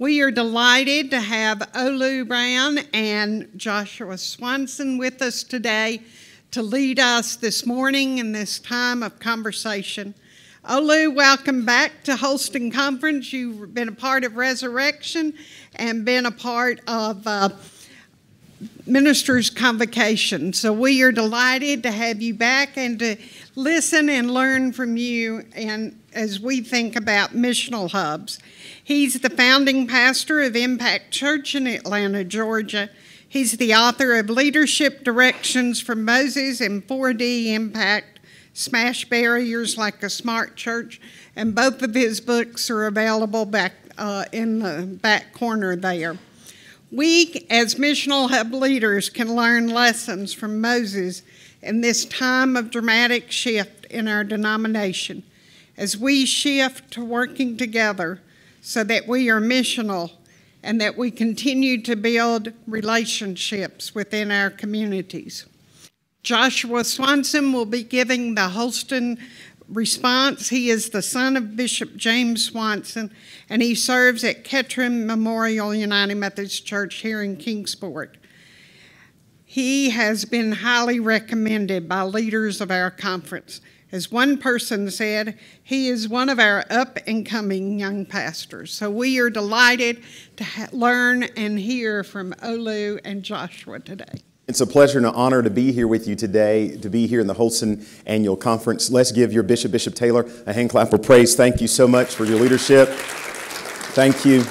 We are delighted to have Olu Brown and Joshua Swanson with us today to lead us this morning in this time of conversation. Olu, welcome back to Holston Conference. You've been a part of Resurrection and been a part of uh, Ministers' Convocation. So we are delighted to have you back and to listen and learn from you and as we think about missional hubs. He's the founding pastor of Impact Church in Atlanta, Georgia. He's the author of Leadership Directions for Moses and 4D Impact Smash Barriers Like a Smart Church. And both of his books are available back uh, in the back corner there. We, as missional hub leaders, can learn lessons from Moses in this time of dramatic shift in our denomination as we shift to working together so that we are missional and that we continue to build relationships within our communities. Joshua Swanson will be giving the Holston response. He is the son of Bishop James Swanson, and he serves at Ketram Memorial United Methodist Church here in Kingsport. He has been highly recommended by leaders of our conference. As one person said, he is one of our up and coming young pastors. So we are delighted to learn and hear from Olu and Joshua today. It's a pleasure and an honor to be here with you today, to be here in the Holston Annual Conference. Let's give your Bishop, Bishop Taylor, a hand clap for praise. Thank you so much for your leadership. Thank you.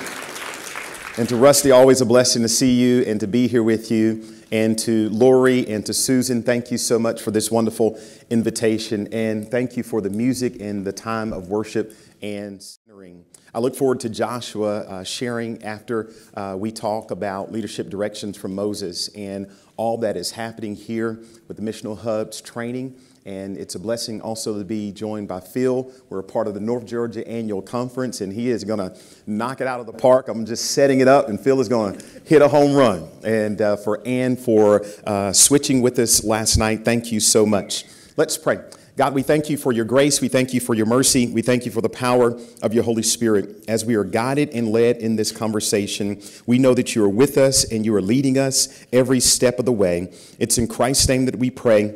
And to Rusty, always a blessing to see you and to be here with you and to Lori and to Susan, thank you so much for this wonderful invitation. And thank you for the music and the time of worship and centering. I look forward to Joshua uh, sharing after uh, we talk about leadership directions from Moses and all that is happening here with the Missional Hubs training and it's a blessing also to be joined by Phil. We're a part of the North Georgia Annual Conference, and he is going to knock it out of the park. I'm just setting it up, and Phil is going to hit a home run. And uh, for Ann for uh, switching with us last night, thank you so much. Let's pray. God, we thank you for your grace. We thank you for your mercy. We thank you for the power of your Holy Spirit. As we are guided and led in this conversation, we know that you are with us and you are leading us every step of the way. It's in Christ's name that we pray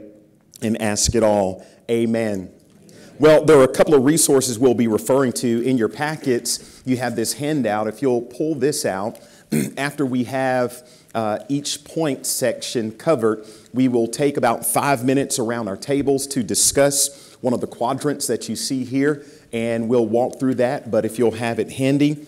and ask it all. Amen. Well, there are a couple of resources we'll be referring to in your packets. You have this handout. If you'll pull this out, after we have uh, each point section covered, we will take about five minutes around our tables to discuss one of the quadrants that you see here, and we'll walk through that. But if you'll have it handy,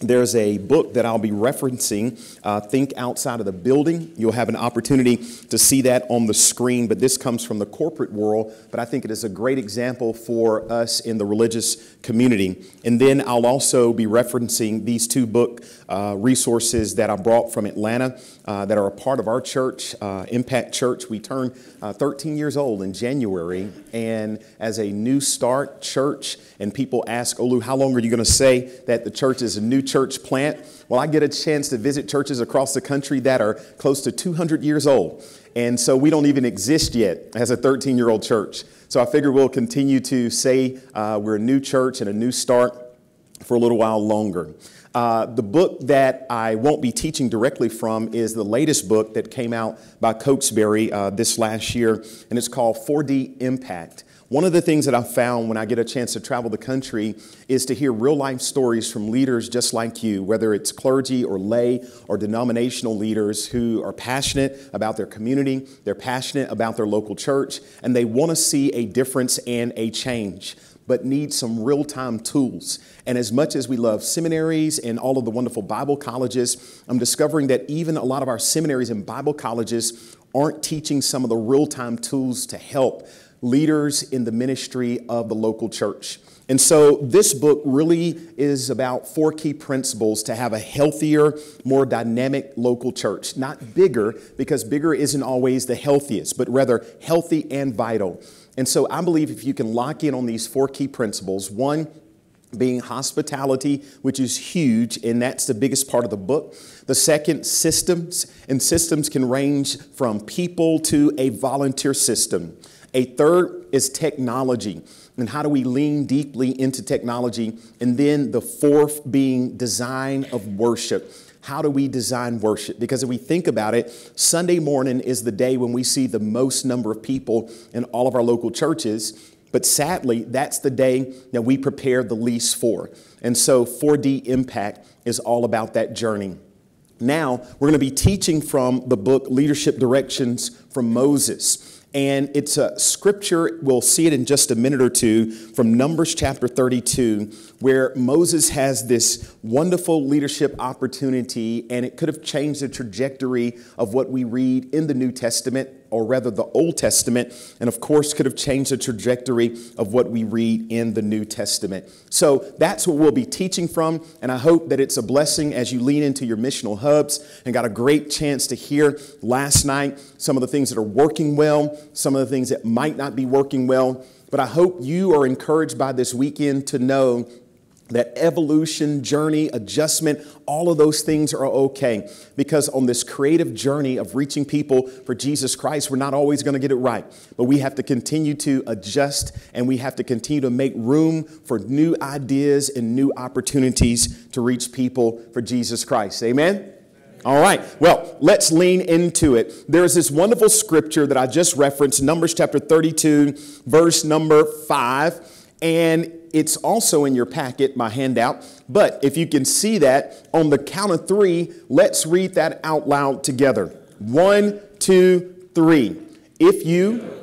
there's a book that I'll be referencing, uh, Think Outside of the Building. You'll have an opportunity to see that on the screen, but this comes from the corporate world. But I think it is a great example for us in the religious community. And then I'll also be referencing these two book uh, resources that I brought from Atlanta uh, that are a part of our church, uh, Impact Church. We turn uh, 13 years old in January, and as a new start church, and people ask, Olu, how long are you going to say that the church is a new church plant? Well, I get a chance to visit churches across the country that are close to 200 years old. And so we don't even exist yet as a 13 year old church. So I figure we'll continue to say uh, we're a new church and a new start for a little while longer. Uh, the book that I won't be teaching directly from is the latest book that came out by Cokesbury uh, this last year, and it's called 4D Impact. One of the things that I found when I get a chance to travel the country is to hear real life stories from leaders just like you, whether it's clergy or lay or denominational leaders who are passionate about their community, they're passionate about their local church, and they want to see a difference and a change but need some real time tools. And as much as we love seminaries and all of the wonderful Bible colleges, I'm discovering that even a lot of our seminaries and Bible colleges aren't teaching some of the real time tools to help leaders in the ministry of the local church. And so this book really is about four key principles to have a healthier, more dynamic local church. Not bigger, because bigger isn't always the healthiest, but rather healthy and vital. And so I believe if you can lock in on these four key principles, one, being hospitality, which is huge, and that's the biggest part of the book. The second, systems, and systems can range from people to a volunteer system. A third is technology. And how do we lean deeply into technology? And then the fourth being design of worship. How do we design worship? Because if we think about it, Sunday morning is the day when we see the most number of people in all of our local churches. But sadly, that's the day that we prepare the least for. And so 4D Impact is all about that journey. Now, we're going to be teaching from the book Leadership Directions from Moses. And it's a scripture, we'll see it in just a minute or two, from Numbers chapter 32, where Moses has this wonderful leadership opportunity, and it could have changed the trajectory of what we read in the New Testament or rather the Old Testament, and of course could have changed the trajectory of what we read in the New Testament. So that's what we'll be teaching from, and I hope that it's a blessing as you lean into your missional hubs and got a great chance to hear last night some of the things that are working well, some of the things that might not be working well. But I hope you are encouraged by this weekend to know that evolution, journey, adjustment, all of those things are okay. Because on this creative journey of reaching people for Jesus Christ, we're not always going to get it right. But we have to continue to adjust and we have to continue to make room for new ideas and new opportunities to reach people for Jesus Christ. Amen? All right, well, let's lean into it. There's this wonderful scripture that I just referenced, Numbers chapter 32, verse number 5. And it's also in your packet, my handout. But if you can see that on the count of three, let's read that out loud together. One, two, three. If you.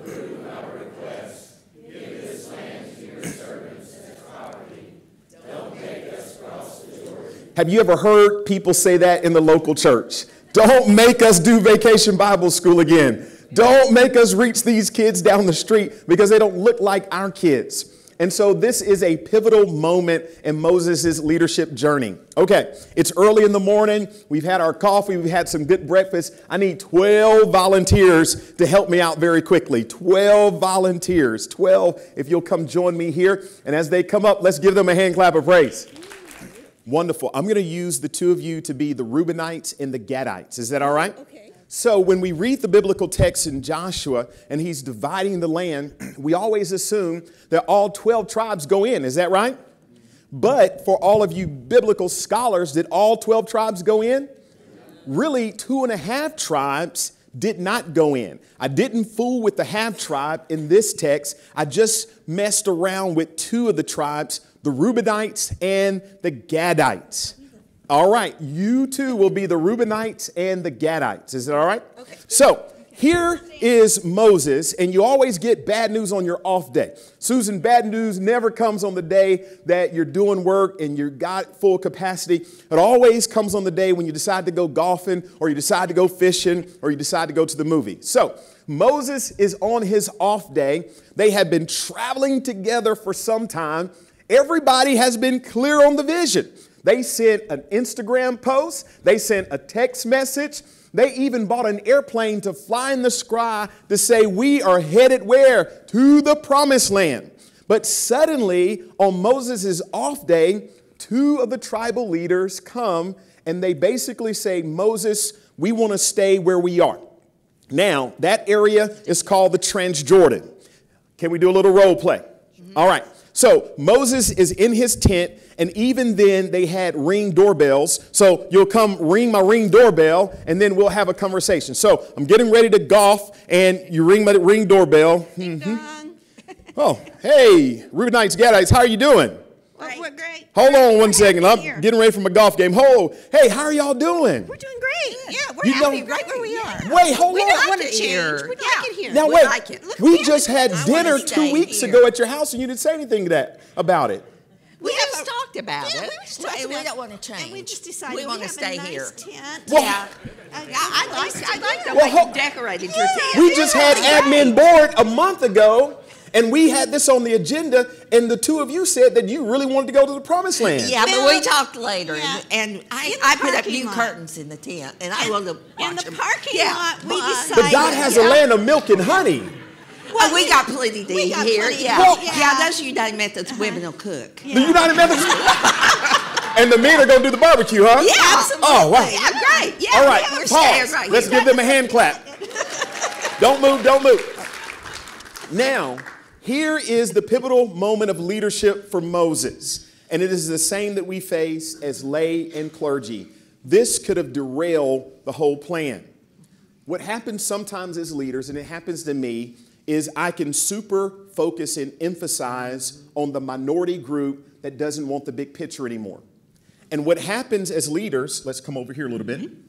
Have you ever heard people say that in the local church? Don't make us do vacation Bible school again. Don't make us reach these kids down the street because they don't look like our kids. And so this is a pivotal moment in Moses' leadership journey. Okay, it's early in the morning. We've had our coffee, we've had some good breakfast. I need 12 volunteers to help me out very quickly. 12 volunteers. 12, if you'll come join me here. And as they come up, let's give them a hand clap of praise. Wonderful. I'm going to use the two of you to be the Reubenites and the Gadites. Is that all right? Okay. So, when we read the biblical text in Joshua and he's dividing the land, we always assume that all 12 tribes go in. Is that right? But for all of you biblical scholars, did all 12 tribes go in? Really, two and a half tribes did not go in. I didn't fool with the half tribe in this text. I just messed around with two of the tribes, the Reubenites and the Gadites. All right, you too will be the Reubenites and the Gadites. Is it all right? Okay. So here is Moses, and you always get bad news on your off day. Susan, bad news never comes on the day that you're doing work and you've got full capacity. It always comes on the day when you decide to go golfing, or you decide to go fishing, or you decide to go to the movie. So Moses is on his off day. They have been traveling together for some time. Everybody has been clear on the vision. They sent an Instagram post, they sent a text message, they even bought an airplane to fly in the sky to say, We are headed where? To the promised land. But suddenly, on Moses' off day, two of the tribal leaders come and they basically say, Moses, we want to stay where we are. Now, that area is called the Transjordan. Can we do a little role play? Mm-hmm. All right. So Moses is in his tent, and even then they had ring doorbells. So you'll come ring my ring doorbell, and then we'll have a conversation. So I'm getting ready to golf, and you ring my ring doorbell. Mm-hmm. oh, hey, Reubenites, Gadites, how are you doing? Well, great. Hold on one second. I'm getting ready for my golf game. Oh, hey, how are y'all doing? We're doing great. Yeah, we're you happy know, right where we are. Wait, hold we on. We don't want to change. We like yeah. it here. Now, we wait. Like it. Look, we just had dinner two weeks here. ago at your house, and you didn't say anything to that, about it. We yeah, just talked about yeah, it. We, talked we don't want to change. And we just decided we, want to stay nice here. Tent. Well, yeah. Uh, I, I, like, I like the well, way you decorated your tent. We just had admin board a month ago and we had this on the agenda, and the two of you said that you really wanted to go to the promised land. Yeah, but we talked later, yeah. and, and I, I put up new lot. curtains in the tent, and I will watch In the them. parking yeah. lot, we decided. But God has a land of milk and honey. Well, we got plenty to eat here. Plenty. Yeah. Well, yeah, yeah, those United Methodist uh-huh. women will cook. Yeah. The United Methodist. and the men are going to do the barbecue, huh? Yeah, absolutely. Oh, wow. Yeah, great. Yeah, All right, yeah, pause. Right Let's give them a hand clap. don't move, don't move. Now, here is the pivotal moment of leadership for Moses, and it is the same that we face as lay and clergy. This could have derailed the whole plan. What happens sometimes as leaders, and it happens to me, is I can super focus and emphasize on the minority group that doesn't want the big picture anymore. And what happens as leaders, let's come over here a little bit. Mm-hmm.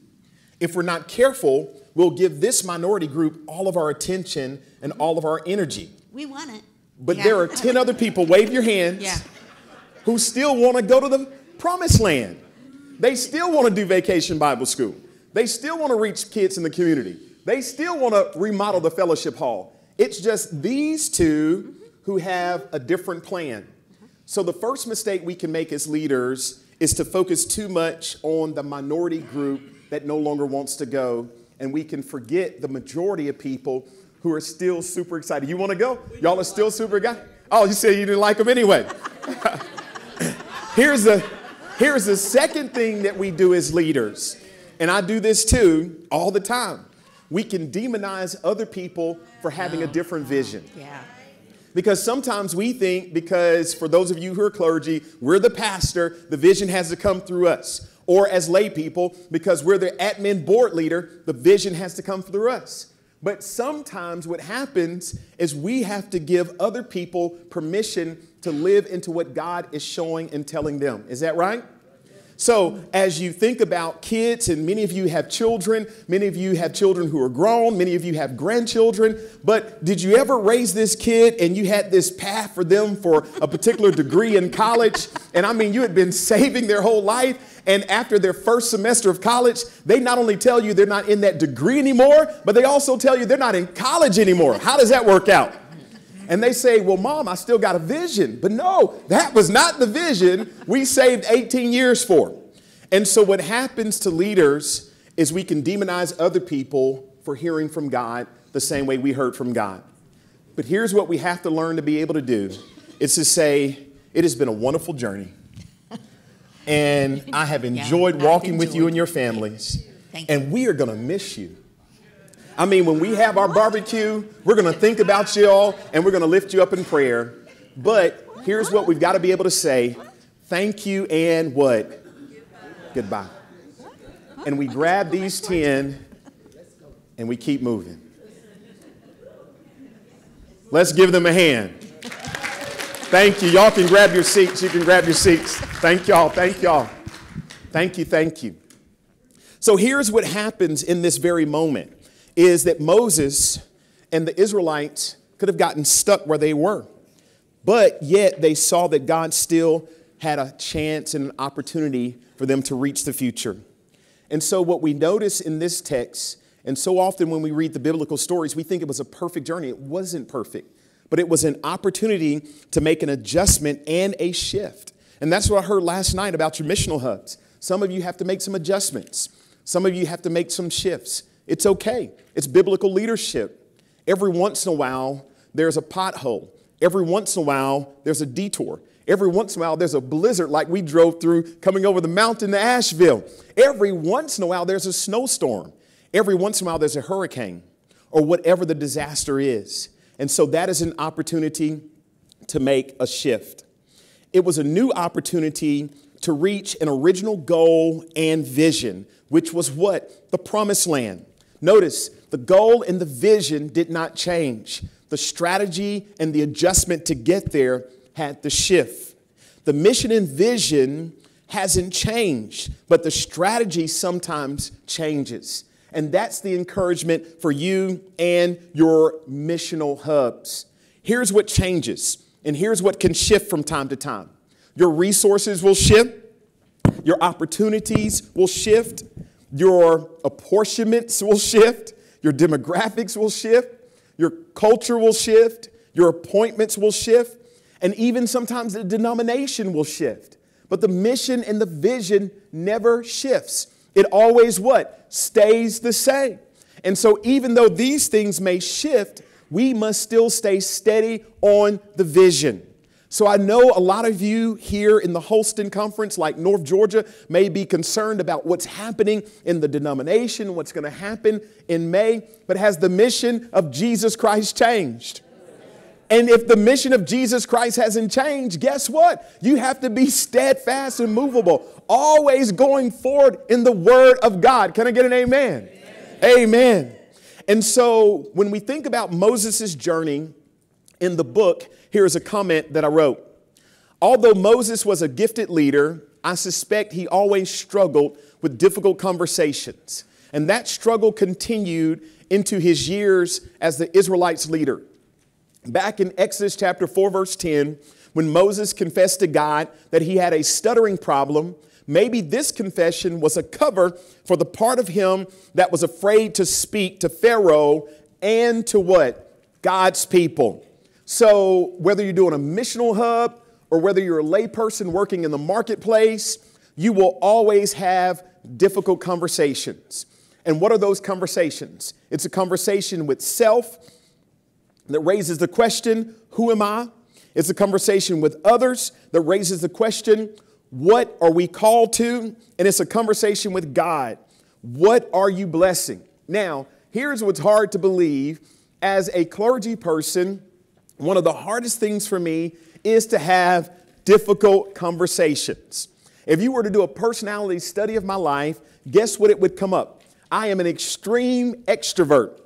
If we're not careful, we'll give this minority group all of our attention and all of our energy. We want it. But there are 10 other people, wave your hands, Yeah. who still want to go to the promised land. They still want to do vacation Bible school. They still want to reach kids in the community. They still want to remodel the fellowship hall. It's just these two who have a different plan. So, the first mistake we can make as leaders is to focus too much on the minority group that no longer wants to go, and we can forget the majority of people who are still super excited. You want to go? Y'all are still super excited? Oh, you said you didn't like them anyway. here's, the, here's the second thing that we do as leaders, and I do this too all the time. We can demonize other people for having a different vision. Yeah. Because sometimes we think, because for those of you who are clergy, we're the pastor, the vision has to come through us. Or as lay people, because we're the admin board leader, the vision has to come through us. But sometimes what happens is we have to give other people permission to live into what God is showing and telling them. Is that right? So, as you think about kids, and many of you have children, many of you have children who are grown, many of you have grandchildren, but did you ever raise this kid and you had this path for them for a particular degree in college? And I mean, you had been saving their whole life, and after their first semester of college, they not only tell you they're not in that degree anymore, but they also tell you they're not in college anymore. How does that work out? And they say, Well, mom, I still got a vision. But no, that was not the vision we saved 18 years for. And so, what happens to leaders is we can demonize other people for hearing from God the same way we heard from God. But here's what we have to learn to be able to do it's to say, It has been a wonderful journey. And I have enjoyed I've walking with you and your families. You. And we are going to miss you. I mean, when we have our barbecue, we're going to think about you all and we're going to lift you up in prayer. But here's what we've got to be able to say thank you and what? Goodbye. And we grab these 10 and we keep moving. Let's give them a hand. Thank you. Y'all can grab your seats. You can grab your seats. Thank y'all. Thank y'all. Thank you. Thank you. So here's what happens in this very moment is that Moses and the Israelites could have gotten stuck where they were. But yet they saw that God still had a chance and an opportunity for them to reach the future. And so, what we notice in this text, and so often when we read the biblical stories, we think it was a perfect journey. It wasn't perfect, but it was an opportunity to make an adjustment and a shift. And that's what I heard last night about your missional hubs. Some of you have to make some adjustments, some of you have to make some shifts. It's okay, it's biblical leadership. Every once in a while, there's a pothole. Every once in a while, there's a detour. Every once in a while, there's a blizzard like we drove through coming over the mountain to Asheville. Every once in a while, there's a snowstorm. Every once in a while, there's a hurricane or whatever the disaster is. And so that is an opportunity to make a shift. It was a new opportunity to reach an original goal and vision, which was what? The promised land. Notice the goal and the vision did not change. The strategy and the adjustment to get there had to shift. The mission and vision hasn't changed, but the strategy sometimes changes. And that's the encouragement for you and your missional hubs. Here's what changes, and here's what can shift from time to time your resources will shift, your opportunities will shift, your apportionments will shift, your demographics will shift, your culture will shift, your appointments will shift, and even sometimes the denomination will shift. But the mission and the vision never shifts. It always what? Stays the same. And so even though these things may shift, we must still stay steady on the vision. So I know a lot of you here in the Holston Conference, like North Georgia, may be concerned about what's happening in the denomination, what's going to happen in May, but has the mission of Jesus Christ changed? And if the mission of Jesus Christ hasn't changed, guess what? You have to be steadfast and movable, always going forward in the Word of God. Can I get an amen? Amen. amen. And so when we think about Moses' journey in the book, here is a comment that I wrote. Although Moses was a gifted leader, I suspect he always struggled with difficult conversations. And that struggle continued into his years as the Israelites' leader. Back in Exodus chapter 4, verse 10, when Moses confessed to God that he had a stuttering problem, maybe this confession was a cover for the part of him that was afraid to speak to Pharaoh and to what? God's people. So, whether you're doing a missional hub or whether you're a layperson working in the marketplace, you will always have difficult conversations. And what are those conversations? It's a conversation with self that raises the question, Who am I? It's a conversation with others that raises the question, What are we called to? And it's a conversation with God. What are you blessing? Now, here's what's hard to believe. As a clergy person, one of the hardest things for me is to have difficult conversations. If you were to do a personality study of my life, guess what it would come up? I am an extreme extrovert.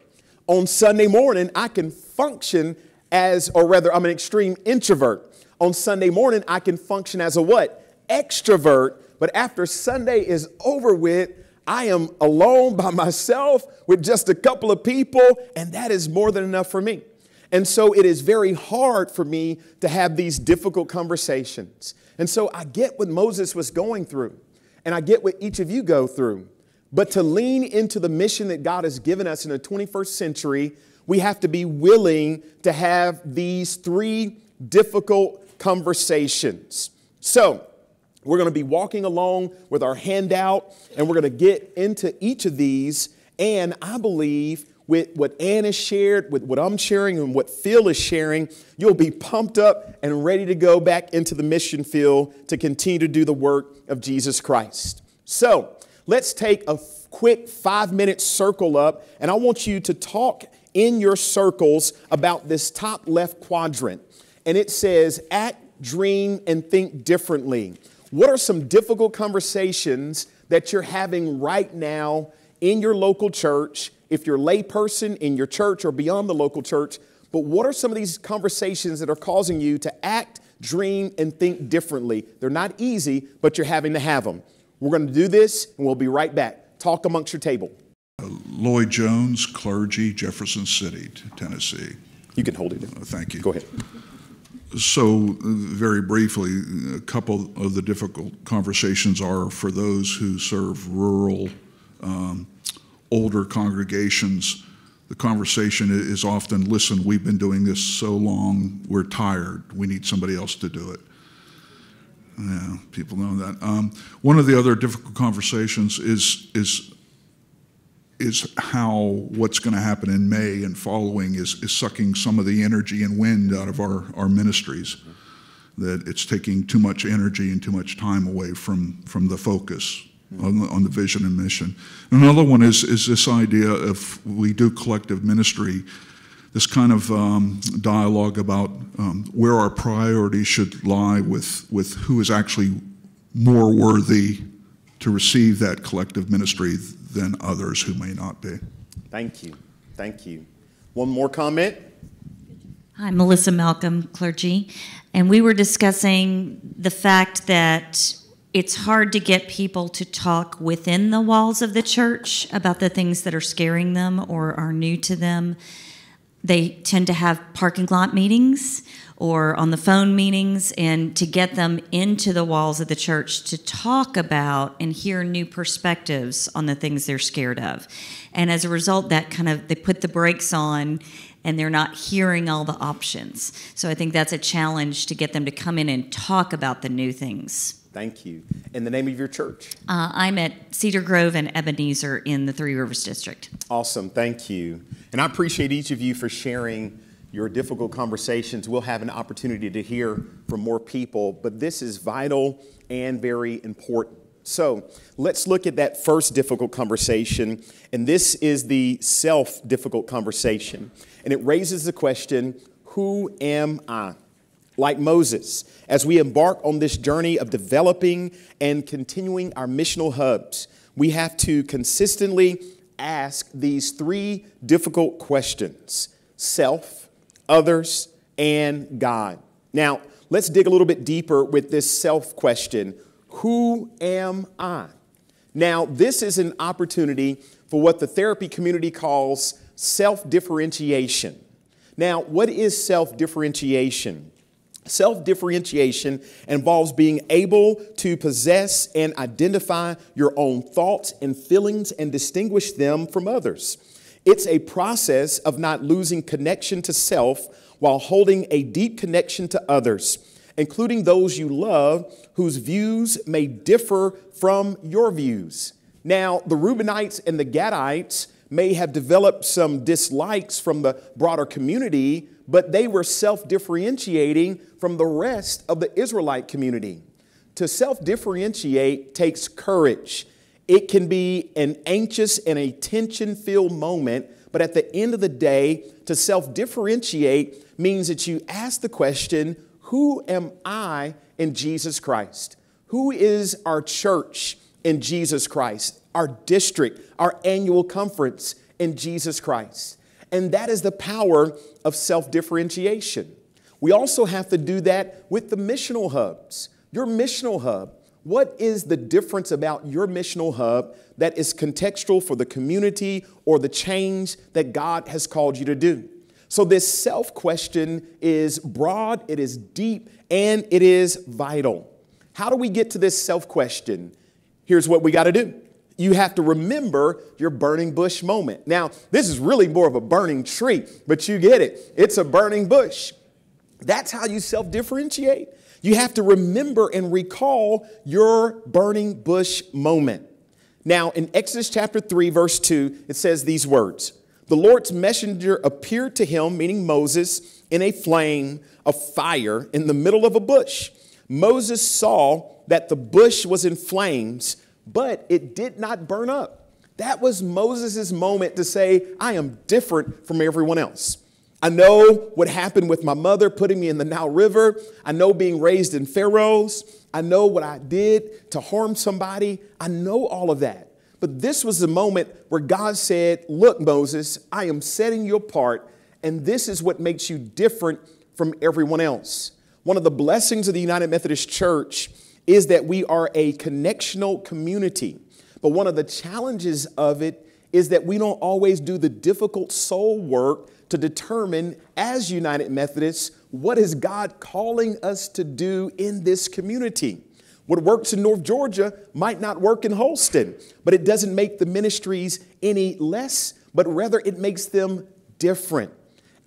On Sunday morning, I can function as, or rather, I'm an extreme introvert. On Sunday morning, I can function as a what? Extrovert. But after Sunday is over with, I am alone by myself with just a couple of people, and that is more than enough for me. And so it is very hard for me to have these difficult conversations. And so I get what Moses was going through, and I get what each of you go through. But to lean into the mission that God has given us in the 21st century, we have to be willing to have these three difficult conversations. So, we're going to be walking along with our handout and we're going to get into each of these. And I believe with what Ann has shared, with what I'm sharing, and what Phil is sharing, you'll be pumped up and ready to go back into the mission field to continue to do the work of Jesus Christ. So, let's take a quick five minute circle up, and I want you to talk in your circles about this top left quadrant. And it says, act, dream, and think differently. What are some difficult conversations that you're having right now in your local church, if you're a layperson in your church or beyond the local church? But what are some of these conversations that are causing you to act, dream, and think differently? They're not easy, but you're having to have them. We're going to do this, and we'll be right back. Talk amongst your table. Uh, Lloyd Jones, clergy, Jefferson City, Tennessee. You can hold it. Uh, thank you. Go ahead. So, uh, very briefly, a couple of the difficult conversations are for those who serve rural, um, older congregations. The conversation is often listen, we've been doing this so long, we're tired, we need somebody else to do it. Yeah, people know that. Um, one of the other difficult conversations is is is how what's going to happen in May and following is, is sucking some of the energy and wind out of our, our ministries. That it's taking too much energy and too much time away from, from the focus on the, on the vision and mission. Another one is, is this idea of we do collective ministry this kind of um, dialogue about um, where our priorities should lie with, with who is actually more worthy to receive that collective ministry than others who may not be. Thank you. Thank you. One more comment. Hi, Melissa Malcolm, clergy. And we were discussing the fact that it's hard to get people to talk within the walls of the church about the things that are scaring them or are new to them. They tend to have parking lot meetings or on the phone meetings, and to get them into the walls of the church to talk about and hear new perspectives on the things they're scared of. And as a result, that kind of they put the brakes on and they're not hearing all the options. So I think that's a challenge to get them to come in and talk about the new things. Thank you. In the name of your church? Uh, I'm at Cedar Grove and Ebenezer in the Three Rivers District. Awesome. Thank you. And I appreciate each of you for sharing your difficult conversations. We'll have an opportunity to hear from more people, but this is vital and very important. So let's look at that first difficult conversation. And this is the self difficult conversation. And it raises the question Who am I? Like Moses, as we embark on this journey of developing and continuing our missional hubs, we have to consistently ask these three difficult questions self, others, and God. Now, let's dig a little bit deeper with this self question Who am I? Now, this is an opportunity for what the therapy community calls self differentiation. Now, what is self differentiation? Self differentiation involves being able to possess and identify your own thoughts and feelings and distinguish them from others. It's a process of not losing connection to self while holding a deep connection to others, including those you love whose views may differ from your views. Now, the Reubenites and the Gadites may have developed some dislikes from the broader community, but they were self differentiating from the rest of the Israelite community. To self differentiate takes courage. It can be an anxious and a tension filled moment, but at the end of the day, to self differentiate means that you ask the question Who am I in Jesus Christ? Who is our church in Jesus Christ? Our district, our annual conference in Jesus Christ. And that is the power of self differentiation. We also have to do that with the missional hubs. Your missional hub, what is the difference about your missional hub that is contextual for the community or the change that God has called you to do? So, this self question is broad, it is deep, and it is vital. How do we get to this self question? Here's what we got to do you have to remember your burning bush moment. Now, this is really more of a burning tree, but you get it. It's a burning bush. That's how you self differentiate. You have to remember and recall your burning bush moment. Now, in Exodus chapter 3, verse 2, it says these words The Lord's messenger appeared to him, meaning Moses, in a flame of fire in the middle of a bush. Moses saw that the bush was in flames but it did not burn up. That was Moses' moment to say, I am different from everyone else. I know what happened with my mother putting me in the Nile River. I know being raised in Pharaohs. I know what I did to harm somebody. I know all of that. But this was the moment where God said, Look, Moses, I am setting you apart, and this is what makes you different from everyone else. One of the blessings of the United Methodist Church is that we are a connectional community. But one of the challenges of it is that we don't always do the difficult soul work to determine, as United Methodists, what is God calling us to do in this community. What works in North Georgia might not work in Holston, but it doesn't make the ministries any less, but rather it makes them different.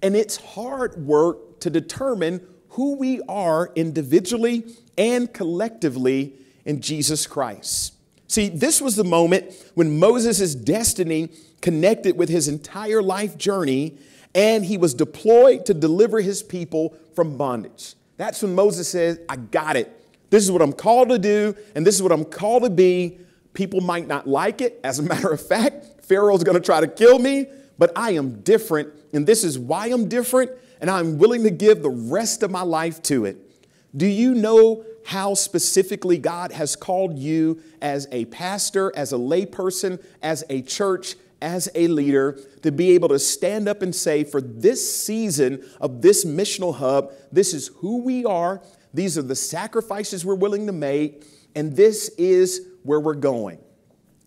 And it's hard work to determine who we are individually and collectively in Jesus Christ. See, this was the moment when Moses' destiny connected with his entire life journey and he was deployed to deliver his people from bondage. That's when Moses says, I got it. This is what I'm called to do, and this is what I'm called to be. People might not like it. As a matter of fact, Pharaoh's gonna try to kill me, but I am different, and this is why I'm different, and I'm willing to give the rest of my life to it. Do you know how specifically God has called you as a pastor, as a layperson, as a church, as a leader to be able to stand up and say, for this season of this missional hub, this is who we are, these are the sacrifices we're willing to make, and this is where we're going.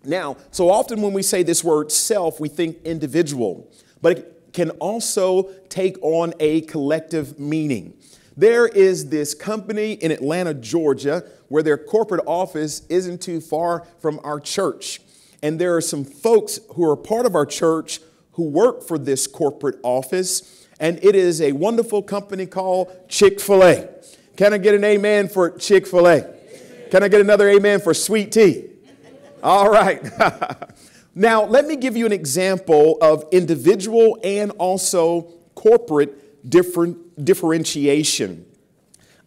Now, so often when we say this word self, we think individual, but can also take on a collective meaning. There is this company in Atlanta, Georgia, where their corporate office isn't too far from our church. And there are some folks who are part of our church who work for this corporate office. And it is a wonderful company called Chick fil A. Can I get an amen for Chick fil A? Can I get another amen for sweet tea? All right. now, let me give you an example of individual and also corporate different differentiation.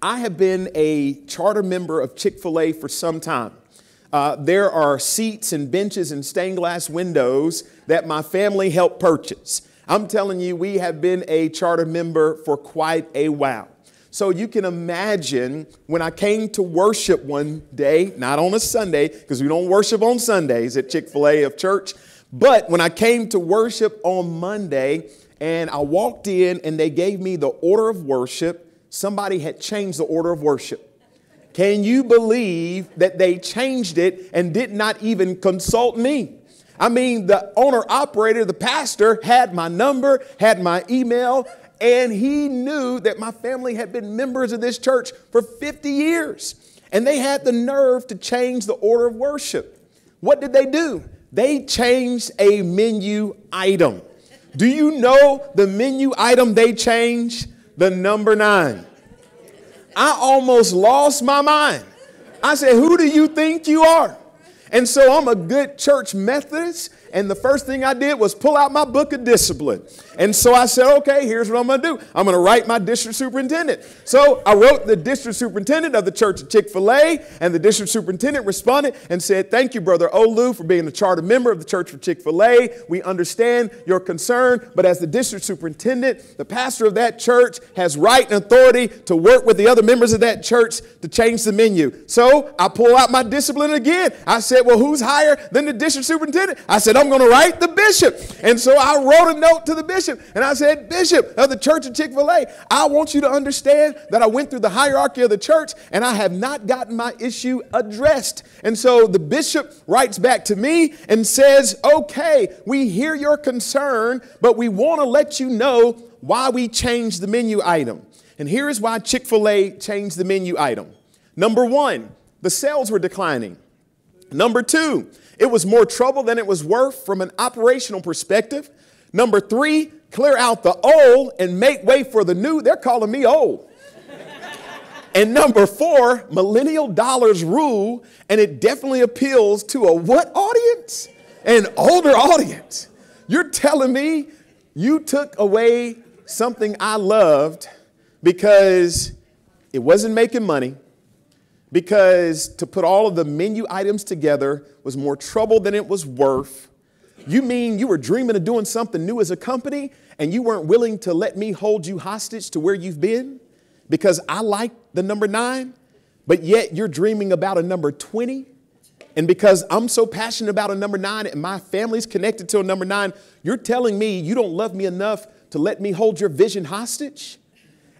I have been a charter member of Chick fil A for some time. Uh, there are seats and benches and stained glass windows that my family helped purchase. I'm telling you, we have been a charter member for quite a while. So you can imagine when I came to worship one day, not on a Sunday, because we don't worship on Sundays at Chick fil A of church, but when I came to worship on Monday and I walked in and they gave me the order of worship, somebody had changed the order of worship. Can you believe that they changed it and did not even consult me? I mean, the owner operator, the pastor, had my number, had my email, and he knew that my family had been members of this church for 50 years. And they had the nerve to change the order of worship. What did they do? They changed a menu item. Do you know the menu item they changed? The number nine. I almost lost my mind. I said, Who do you think you are? And so I'm a good church Methodist, and the first thing I did was pull out my book of discipline. And so I said, okay, here's what I'm going to do. I'm going to write my district superintendent. So I wrote the district superintendent of the church of Chick fil A, and the district superintendent responded and said, Thank you, Brother Olu, for being a charter member of the church of Chick fil A. We understand your concern, but as the district superintendent, the pastor of that church has right and authority to work with the other members of that church to change the menu. So I pull out my discipline again. I said, Well, who's higher than the district superintendent? I said, I'm going to write the bishop. And so I wrote a note to the bishop and I said, Bishop of the church of Chick fil A, I want you to understand that I went through the hierarchy of the church and I have not gotten my issue addressed. And so the bishop writes back to me and says, Okay, we hear your concern, but we want to let you know why we changed the menu item. And here is why Chick fil A changed the menu item. Number one, the sales were declining. Number two, it was more trouble than it was worth from an operational perspective. Number three, clear out the old and make way for the new. They're calling me old. and number four, millennial dollars rule, and it definitely appeals to a what audience? An older audience. You're telling me you took away something I loved because it wasn't making money, because to put all of the menu items together was more trouble than it was worth. You mean you were dreaming of doing something new as a company and you weren't willing to let me hold you hostage to where you've been because I like the number nine, but yet you're dreaming about a number 20? And because I'm so passionate about a number nine and my family's connected to a number nine, you're telling me you don't love me enough to let me hold your vision hostage?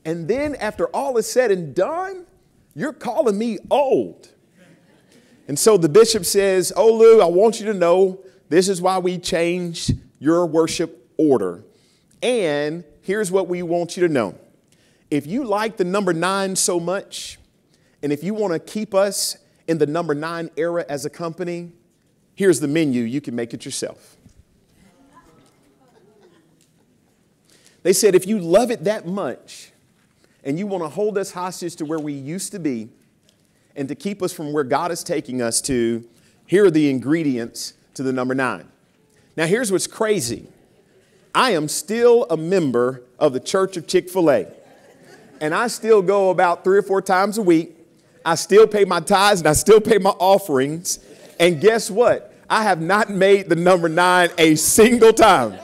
And then after all is said and done, you're calling me old. And so the bishop says, oh, Olu, I want you to know this is why we changed your worship order. And here's what we want you to know. If you like the number nine so much, and if you want to keep us in the number nine era as a company, here's the menu. You can make it yourself. They said, if you love it that much, and you want to hold us hostage to where we used to be and to keep us from where God is taking us to, here are the ingredients to the number nine. Now, here's what's crazy I am still a member of the Church of Chick fil A, and I still go about three or four times a week. I still pay my tithes and I still pay my offerings. And guess what? I have not made the number nine a single time.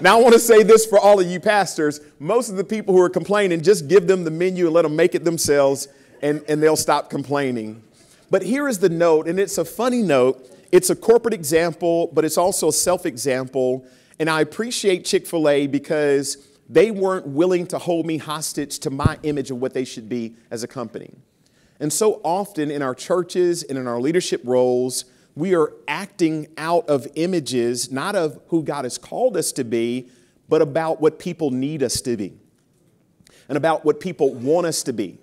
Now, I want to say this for all of you pastors. Most of the people who are complaining, just give them the menu and let them make it themselves, and, and they'll stop complaining. But here is the note, and it's a funny note. It's a corporate example, but it's also a self example. And I appreciate Chick fil A because they weren't willing to hold me hostage to my image of what they should be as a company. And so often in our churches and in our leadership roles, we are acting out of images, not of who God has called us to be, but about what people need us to be and about what people want us to be.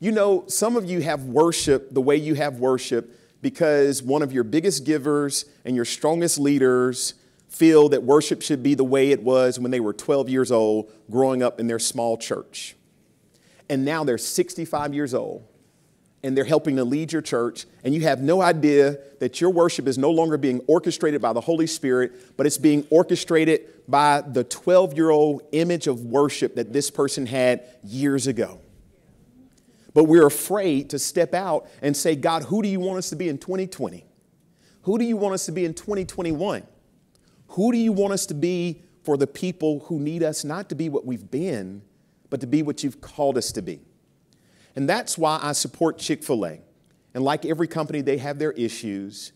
You know, some of you have worship the way you have worship because one of your biggest givers and your strongest leaders feel that worship should be the way it was when they were 12 years old growing up in their small church. And now they're 65 years old and they're helping to lead your church, and you have no idea that your worship is no longer being orchestrated by the Holy Spirit, but it's being orchestrated by the 12 year old image of worship that this person had years ago. But we're afraid to step out and say, God, who do you want us to be in 2020? Who do you want us to be in 2021? Who do you want us to be for the people who need us not to be what we've been, but to be what you've called us to be. And that's why I support Chick fil A. And like every company, they have their issues.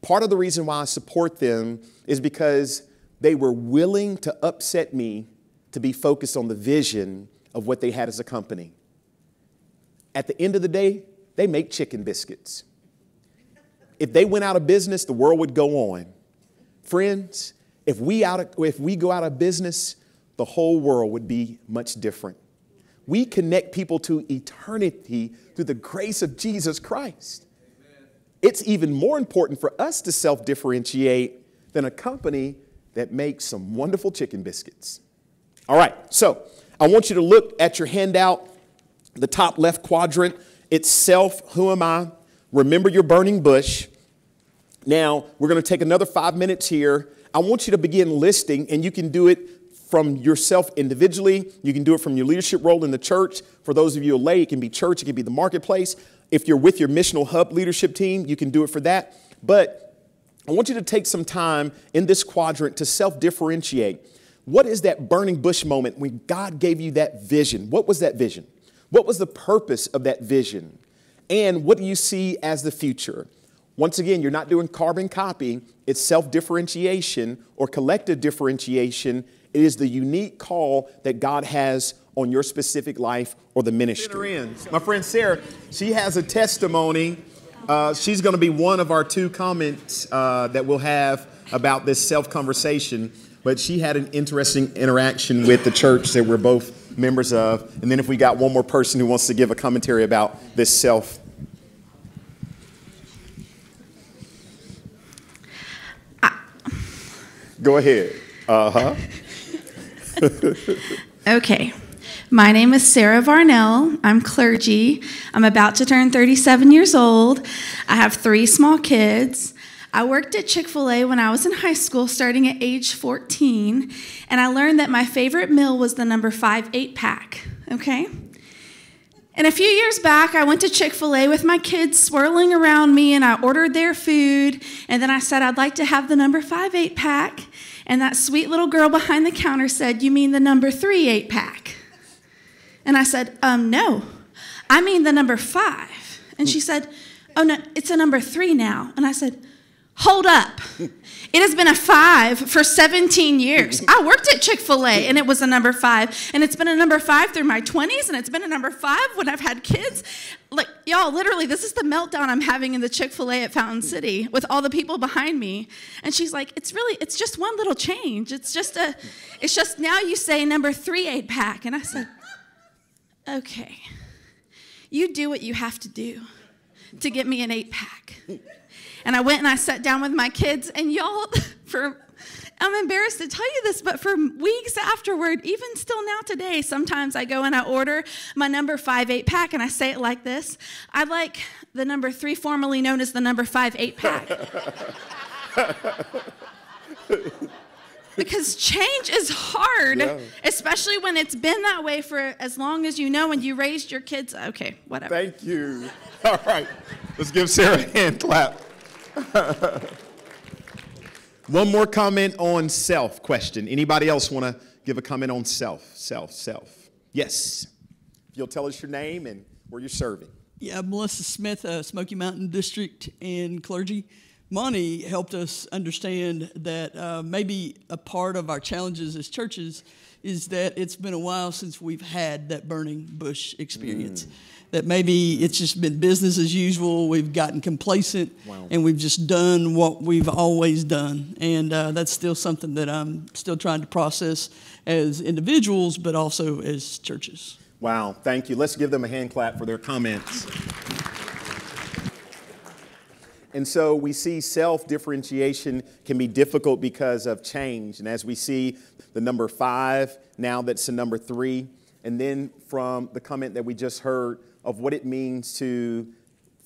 Part of the reason why I support them is because they were willing to upset me to be focused on the vision of what they had as a company. At the end of the day, they make chicken biscuits. If they went out of business, the world would go on. Friends, if we, out of, if we go out of business, the whole world would be much different. We connect people to eternity through the grace of Jesus Christ. Amen. It's even more important for us to self differentiate than a company that makes some wonderful chicken biscuits. All right, so I want you to look at your handout, the top left quadrant. itself, who am I? Remember your burning bush. Now, we're going to take another five minutes here. I want you to begin listing, and you can do it from yourself individually. You can do it from your leadership role in the church. For those of you who are lay, it can be church, it can be the marketplace. If you're with your missional hub leadership team, you can do it for that. But I want you to take some time in this quadrant to self differentiate. What is that burning bush moment when God gave you that vision? What was that vision? What was the purpose of that vision? And what do you see as the future? Once again, you're not doing carbon copy, it's self differentiation or collective differentiation it is the unique call that God has on your specific life or the ministry. My friend Sarah, she has a testimony. Uh, she's going to be one of our two comments uh, that we'll have about this self conversation. But she had an interesting interaction with the church that we're both members of. And then if we got one more person who wants to give a commentary about this self. Go ahead. Uh huh. okay. My name is Sarah Varnell. I'm clergy. I'm about to turn 37 years old. I have three small kids. I worked at Chick fil A when I was in high school, starting at age 14, and I learned that my favorite meal was the number five eight pack. Okay? And a few years back, I went to Chick fil A with my kids swirling around me, and I ordered their food. And then I said, I'd like to have the number five eight pack. And that sweet little girl behind the counter said, You mean the number three eight pack? And I said, Um, no, I mean the number five. And she said, Oh, no, it's a number three now. And I said, Hold up. It has been a five for 17 years. I worked at Chick fil A and it was a number five. And it's been a number five through my 20s and it's been a number five when I've had kids. Like, y'all, literally, this is the meltdown I'm having in the Chick fil A at Fountain City with all the people behind me. And she's like, It's really, it's just one little change. It's just a, it's just now you say number three eight pack. And I said, Okay, you do what you have to do to get me an eight pack. And I went and I sat down with my kids, and y'all, for I'm embarrassed to tell you this, but for weeks afterward, even still now today, sometimes I go and I order my number five eight pack, and I say it like this: I like the number three, formerly known as the number five eight pack. because change is hard, yeah. especially when it's been that way for as long as you know and you raised your kids. Okay, whatever. Thank you. All right, let's give Sarah a hand clap. One more comment on self question. Anybody else want to give a comment on self? Self, self. Yes. If you'll tell us your name and where you're serving. Yeah, Melissa Smith, uh, Smoky Mountain District and clergy. Monty helped us understand that uh, maybe a part of our challenges as churches is that it's been a while since we've had that burning bush experience. Mm that maybe it's just been business as usual. We've gotten complacent wow. and we've just done what we've always done. And uh, that's still something that I'm still trying to process as individuals, but also as churches. Wow, thank you. Let's give them a hand clap for their comments. And so we see self differentiation can be difficult because of change. And as we see the number five, now that's the number three. And then from the comment that we just heard, of what it means to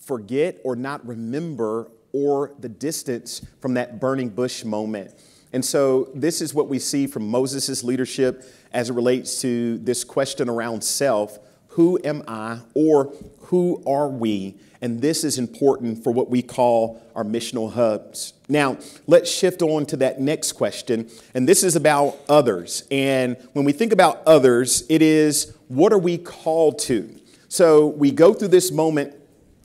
forget or not remember or the distance from that burning bush moment. And so, this is what we see from Moses' leadership as it relates to this question around self who am I or who are we? And this is important for what we call our missional hubs. Now, let's shift on to that next question. And this is about others. And when we think about others, it is what are we called to? So we go through this moment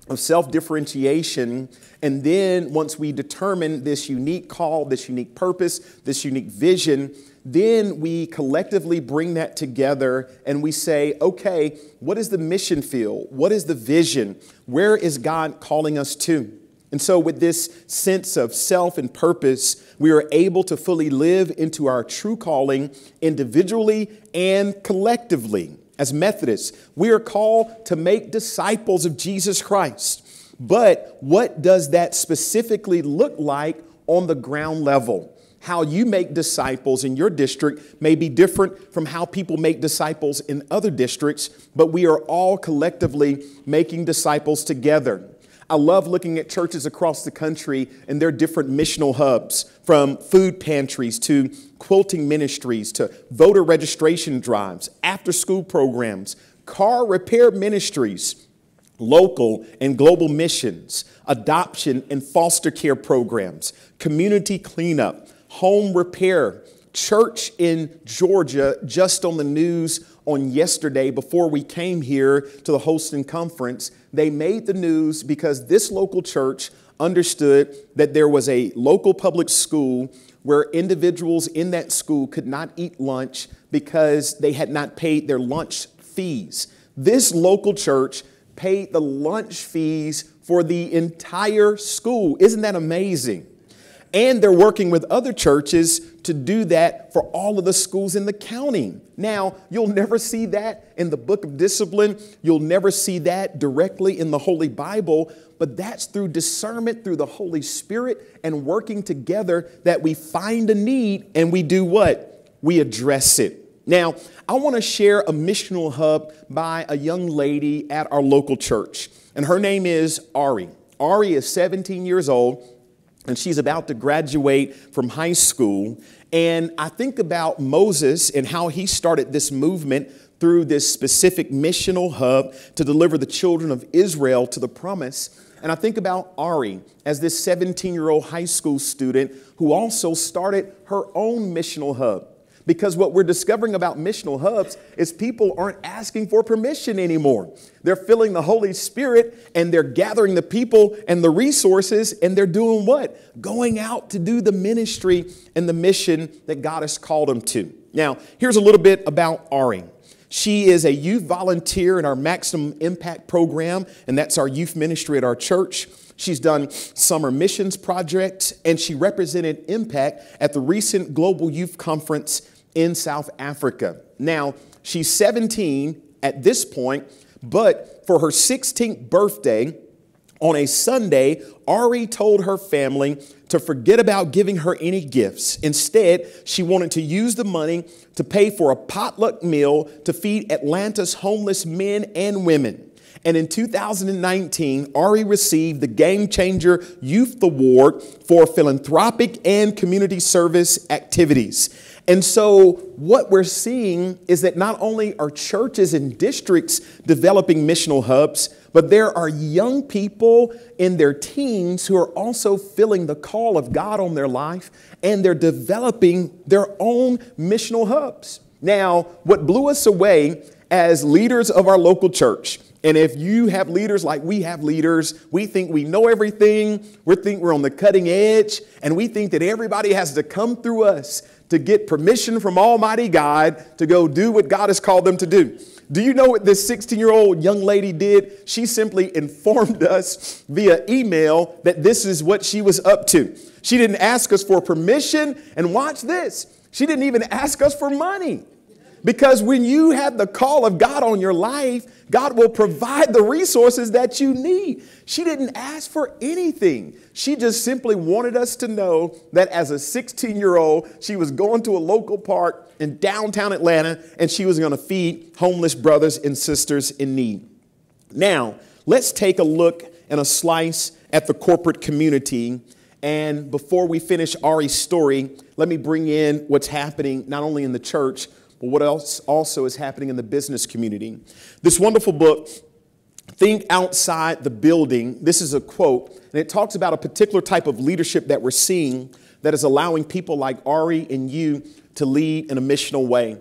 of self differentiation. And then once we determine this unique call, this unique purpose, this unique vision, then we collectively bring that together and we say, okay, what is the mission field? What is the vision? Where is God calling us to? And so, with this sense of self and purpose, we are able to fully live into our true calling individually and collectively. As Methodists, we are called to make disciples of Jesus Christ. But what does that specifically look like on the ground level? How you make disciples in your district may be different from how people make disciples in other districts, but we are all collectively making disciples together. I love looking at churches across the country and their different missional hubs, from food pantries to quilting ministries to voter registration drives, after school programs, car repair ministries, local and global missions, adoption and foster care programs, community cleanup, home repair. Church in Georgia, just on the news on yesterday before we came here to the Holston Conference, they made the news because this local church understood that there was a local public school where individuals in that school could not eat lunch because they had not paid their lunch fees. This local church paid the lunch fees for the entire school. Isn't that amazing? And they're working with other churches to do that for all of the schools in the county. Now, you'll never see that in the book of discipline. You'll never see that directly in the Holy Bible, but that's through discernment through the Holy Spirit and working together that we find a need and we do what? We address it. Now, I want to share a missional hub by a young lady at our local church, and her name is Ari. Ari is 17 years old and she's about to graduate from high school. And I think about Moses and how he started this movement through this specific missional hub to deliver the children of Israel to the promise. And I think about Ari as this 17 year old high school student who also started her own missional hub. Because what we're discovering about missional hubs is people aren't asking for permission anymore. They're filling the Holy Spirit and they're gathering the people and the resources and they're doing what? Going out to do the ministry and the mission that God has called them to. Now, here's a little bit about Ari. She is a youth volunteer in our Maximum Impact program, and that's our youth ministry at our church. She's done summer missions projects, and she represented Impact at the recent Global Youth Conference in South Africa. Now, she's 17 at this point, but for her 16th birthday, on a Sunday, Ari told her family to forget about giving her any gifts. Instead, she wanted to use the money to pay for a potluck meal to feed Atlanta's homeless men and women. And in 2019, Ari received the Game Changer Youth Award for philanthropic and community service activities. And so, what we're seeing is that not only are churches and districts developing missional hubs, but there are young people in their teens who are also feeling the call of God on their life and they're developing their own missional hubs. Now, what blew us away as leaders of our local church and if you have leaders like we have leaders, we think we know everything, we think we're on the cutting edge, and we think that everybody has to come through us to get permission from Almighty God to go do what God has called them to do. Do you know what this 16 year old young lady did? She simply informed us via email that this is what she was up to. She didn't ask us for permission, and watch this. She didn't even ask us for money. Because when you have the call of God on your life, God will provide the resources that you need. She didn't ask for anything. She just simply wanted us to know that as a 16 year old, she was going to a local park in downtown Atlanta and she was going to feed homeless brothers and sisters in need. Now, let's take a look and a slice at the corporate community. And before we finish Ari's story, let me bring in what's happening not only in the church, but what else also is happening in the business community. This wonderful book, Think Outside the Building, this is a quote, and it talks about a particular type of leadership that we're seeing that is allowing people like Ari and you to lead in a missional way.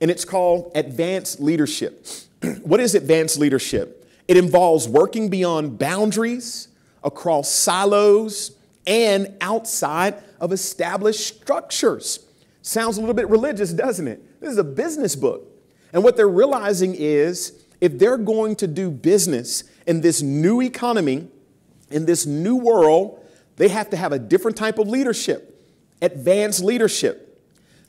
And it's called advanced leadership. what is advanced leadership? It involves working beyond boundaries, across silos, and outside of established structures. Sounds a little bit religious, doesn't it? This is a business book. And what they're realizing is if they're going to do business in this new economy, in this new world, they have to have a different type of leadership, advanced leadership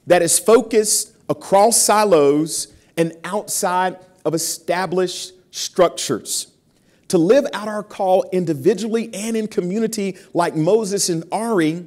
that is focused across silos and outside of established structures. To live out our call individually and in community like Moses and Ari,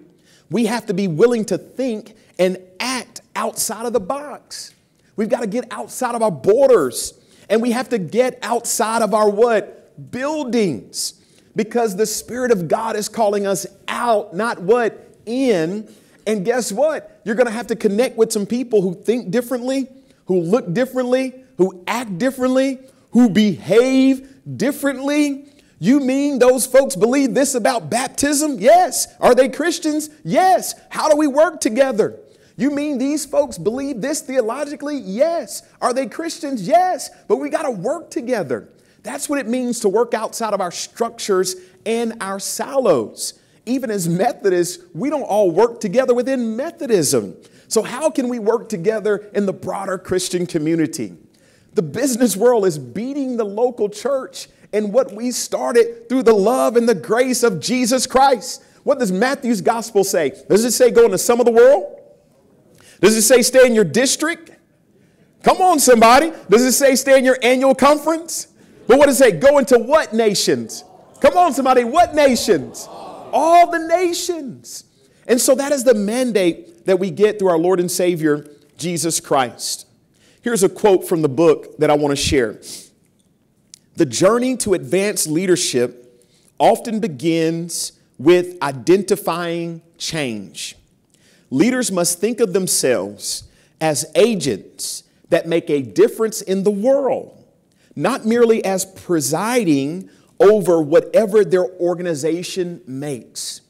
we have to be willing to think and act outside of the box. We've got to get outside of our borders and we have to get outside of our what? Buildings. Because the Spirit of God is calling us out, not what? In. And guess what? You're going to have to connect with some people who think differently, who look differently, who act differently, who behave differently. You mean those folks believe this about baptism? Yes. Are they Christians? Yes. How do we work together? You mean these folks believe this theologically? Yes. Are they Christians? Yes. But we got to work together. That's what it means to work outside of our structures and our silos. Even as Methodists, we don't all work together within Methodism. So, how can we work together in the broader Christian community? The business world is beating the local church and what we started through the love and the grace of Jesus Christ. What does Matthew's gospel say? Does it say go into some of the world? Does it say stay in your district? Come on, somebody. Does it say stay in your annual conference? But what does it say? Go into what nations? Come on, somebody. What nations? All the nations. And so that is the mandate that we get through our Lord and Savior, Jesus Christ. Here's a quote from the book that I want to share. The journey to advanced leadership often begins with identifying change. Leaders must think of themselves as agents that make a difference in the world, not merely as presiding over whatever their organization makes.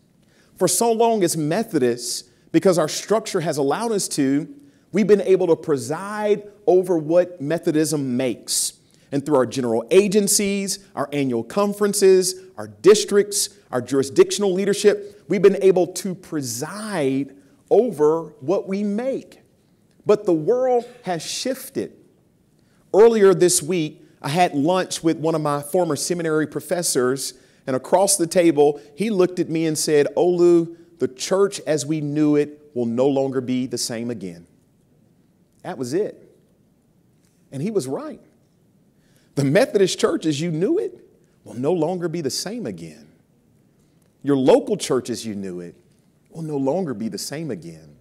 For so long as Methodists, because our structure has allowed us to, we've been able to preside over what Methodism makes. And through our general agencies, our annual conferences, our districts, our jurisdictional leadership, we've been able to preside over what we make. But the world has shifted. Earlier this week, I had lunch with one of my former seminary professors, and across the table, he looked at me and said, Olu, the church as we knew it will no longer be the same again. That was it. And he was right. The Methodist church as you knew it will no longer be the same again. Your local church as you knew it will no longer be the same again.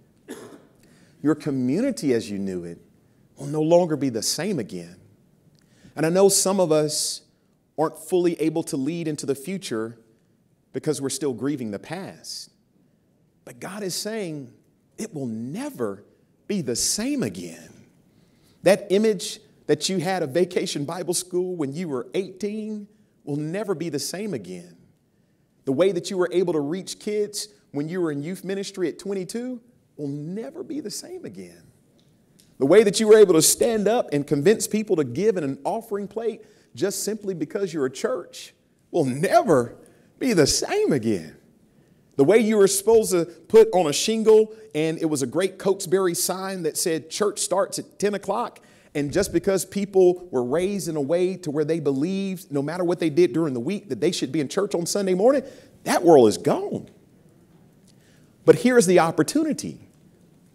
Your community as you knew it will no longer be the same again. And I know some of us aren't fully able to lead into the future because we're still grieving the past. But God is saying it will never be the same again. That image that you had of vacation Bible school when you were 18 will never be the same again. The way that you were able to reach kids when you were in youth ministry at 22 will never be the same again. The way that you were able to stand up and convince people to give in an offering plate just simply because you're a church will never be the same again. The way you were supposed to put on a shingle and it was a great Cokesbury sign that said church starts at 10 o'clock. And just because people were raised in a way to where they believed, no matter what they did during the week, that they should be in church on Sunday morning, that world is gone. But here's the opportunity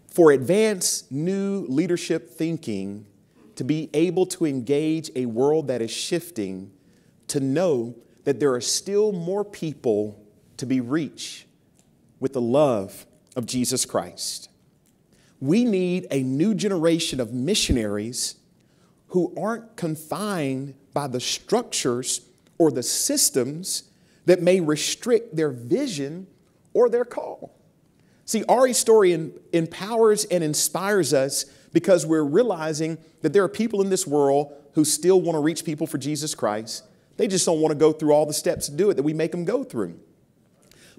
for advanced new leadership thinking to be able to engage a world that is shifting, to know that there are still more people to be reached with the love of Jesus Christ. We need a new generation of missionaries who aren't confined by the structures or the systems that may restrict their vision or their call. See, Ari's story empowers and inspires us because we're realizing that there are people in this world who still want to reach people for Jesus Christ. They just don't want to go through all the steps to do it that we make them go through.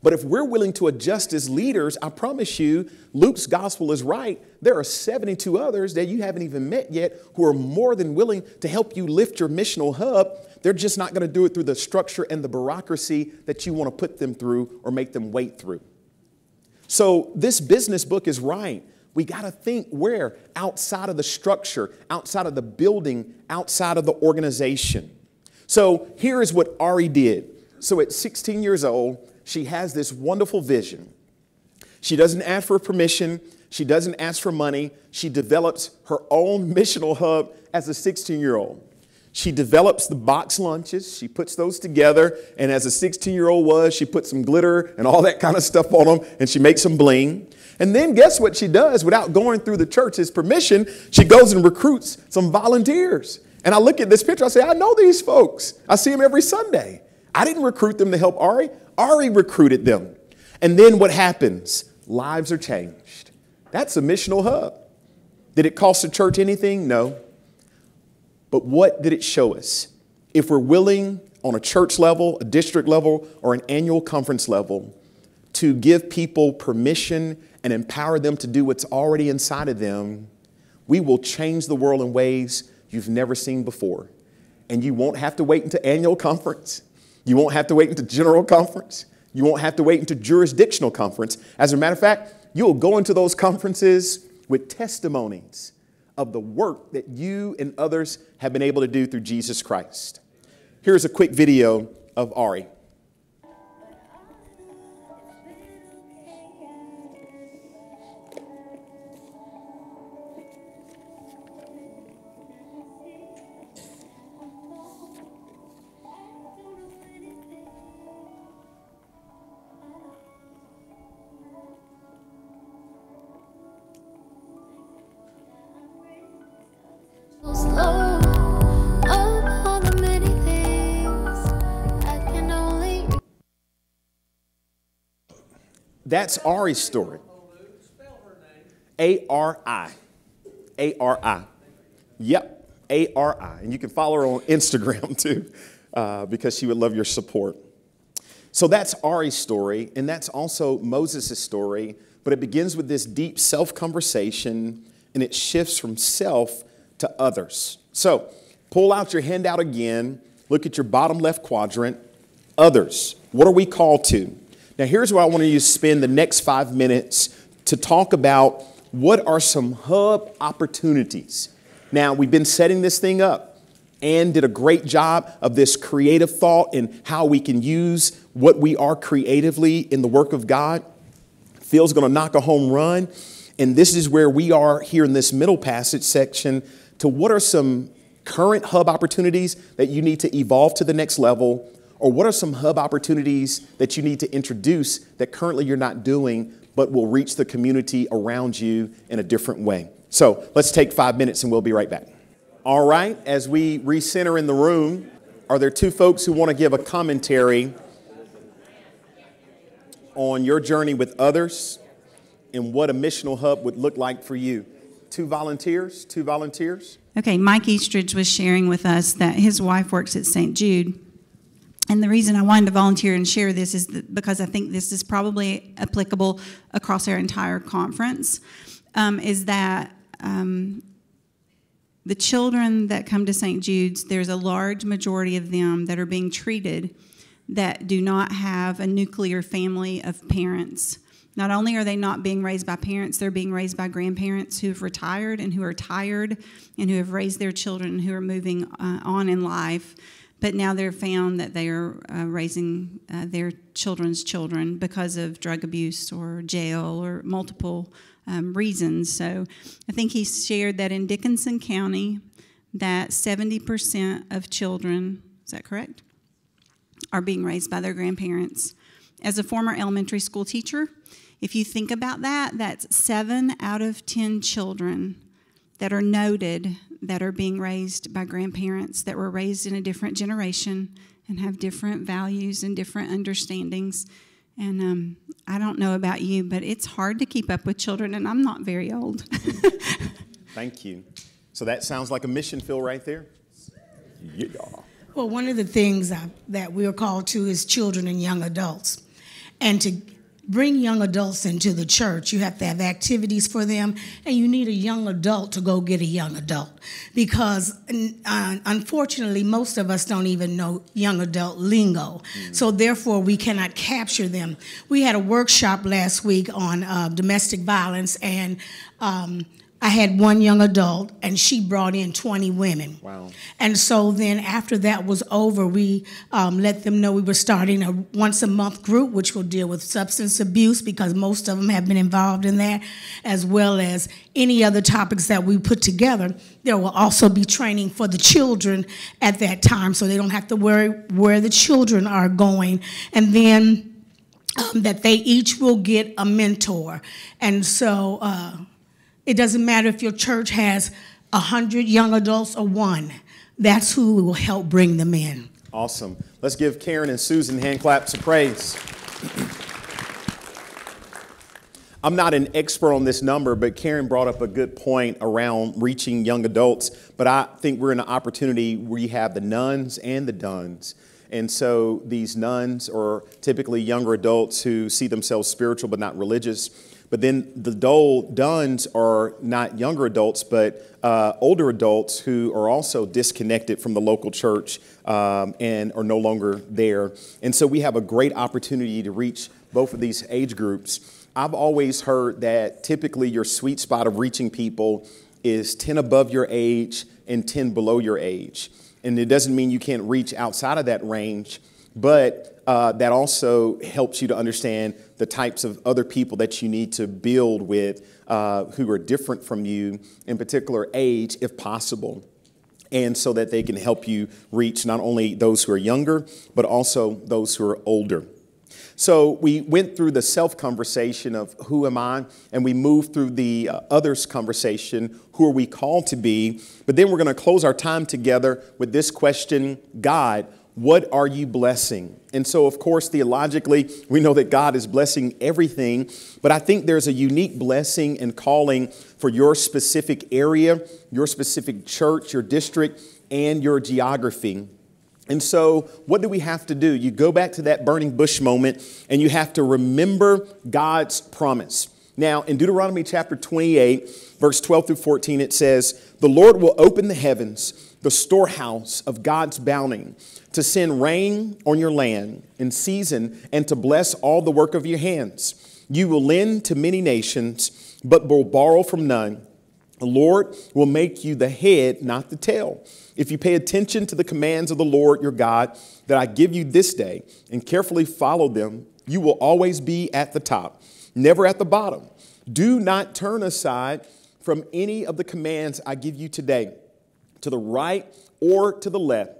But if we're willing to adjust as leaders, I promise you, Luke's gospel is right. There are 72 others that you haven't even met yet who are more than willing to help you lift your missional hub. They're just not going to do it through the structure and the bureaucracy that you want to put them through or make them wait through. So, this business book is right. We got to think where? Outside of the structure, outside of the building, outside of the organization. So, here is what Ari did. So, at 16 years old, she has this wonderful vision. She doesn't ask for permission, she doesn't ask for money. She develops her own missional hub as a 16 year old. She develops the box lunches. She puts those together. And as a 16 year old was, she puts some glitter and all that kind of stuff on them and she makes some bling. And then guess what she does without going through the church's permission? She goes and recruits some volunteers. And I look at this picture, I say, I know these folks. I see them every Sunday. I didn't recruit them to help Ari. Ari recruited them. And then what happens? Lives are changed. That's a missional hub. Did it cost the church anything? No. But what did it show us? If we're willing on a church level, a district level, or an annual conference level to give people permission and empower them to do what's already inside of them, we will change the world in ways you've never seen before. And you won't have to wait until annual conference. You won't have to wait until general conference. You won't have to wait until jurisdictional conference. As a matter of fact, you'll go into those conferences with testimonies of the work that you and others have been able to do through Jesus Christ. Here's a quick video of Ari. That's Ari's story. A R I. A R I. Yep, A R I. And you can follow her on Instagram too, uh, because she would love your support. So that's Ari's story, and that's also Moses' story, but it begins with this deep self conversation and it shifts from self to others. So pull out your handout again, look at your bottom left quadrant. Others. What are we called to? Now, here's where I want you to spend the next five minutes to talk about what are some hub opportunities. Now, we've been setting this thing up. and did a great job of this creative thought and how we can use what we are creatively in the work of God. Phil's going to knock a home run. And this is where we are here in this middle passage section to what are some current hub opportunities that you need to evolve to the next level or what are some hub opportunities that you need to introduce that currently you're not doing, but will reach the community around you in a different way? So let's take five minutes and we'll be right back. All right, as we recenter in the room, are there two folks who want to give a commentary on your journey with others and what a missional hub would look like for you? Two volunteers, two volunteers. Okay, Mike Eastridge was sharing with us that his wife works at St. Jude and the reason I wanted to volunteer and share this is because I think this is probably applicable across our entire conference. Um, is that um, the children that come to St. Jude's, there's a large majority of them that are being treated that do not have a nuclear family of parents. Not only are they not being raised by parents, they're being raised by grandparents who have retired and who are tired and who have raised their children and who are moving uh, on in life but now they're found that they are uh, raising uh, their children's children because of drug abuse or jail or multiple um, reasons. So I think he shared that in Dickenson County, that 70% of children, is that correct? Are being raised by their grandparents. As a former elementary school teacher, if you think about that, that's seven out of 10 children that are noted that are being raised by grandparents that were raised in a different generation and have different values and different understandings. And um, I don't know about you, but it's hard to keep up with children, and I'm not very old. Thank you. So that sounds like a mission field right there. Yeah. Well, one of the things uh, that we're called to is children and young adults. And to bring young adults into the church, you have to have activities for them, and you need a young adult to go get a young adult. Because uh, unfortunately, most of us don't even know young adult lingo. Mm. So therefore, we cannot capture them. We had a workshop last week on uh, domestic violence, and um, I had one young adult, and she brought in 20 women. Wow. And so then, after that was over, we um, let them know we were starting a once a month group, which will deal with substance abuse because most of them have been involved in that, as well as any other topics that we put together. There will also be training for the children at that time, so they don't have to worry where the children are going. And then um, that they each will get a mentor. And so, uh, it doesn't matter if your church has 100 young adults or one. That's who will help bring them in. Awesome. Let's give Karen and Susan hand claps of praise. I'm not an expert on this number, but Karen brought up a good point around reaching young adults. But I think we're in an opportunity where you have the nones and the dones. And so these nones are typically younger adults who see themselves spiritual but not religious. But then the dole dones are not younger adults, but uh, older adults who are also disconnected from the local church um, and are no longer there. And so we have a great opportunity to reach both of these age groups. I've always heard that typically your sweet spot of reaching people is 10 above your age and 10 below your age. And it doesn't mean you can't reach outside of that range, but uh, that also helps you to understand the types of other people that you need to build with uh, who are different from you, in particular age, if possible. And so that they can help you reach not only those who are younger, but also those who are older. So we went through the self conversation of who am I, and we moved through the uh, others conversation, who are we called to be? But then we're going to close our time together with this question God, what are you blessing? And so, of course, theologically, we know that God is blessing everything, but I think there's a unique blessing and calling for your specific area, your specific church, your district, and your geography. And so, what do we have to do? You go back to that burning bush moment and you have to remember God's promise. Now, in Deuteronomy chapter 28, verse 12 through 14, it says, The Lord will open the heavens, the storehouse of God's bounty to send rain on your land in season and to bless all the work of your hands. You will lend to many nations, but will borrow from none. The Lord will make you the head, not the tail. If you pay attention to the commands of the Lord your God that I give you this day and carefully follow them, you will always be at the top, never at the bottom. Do not turn aside from any of the commands I give you today, to the right or to the left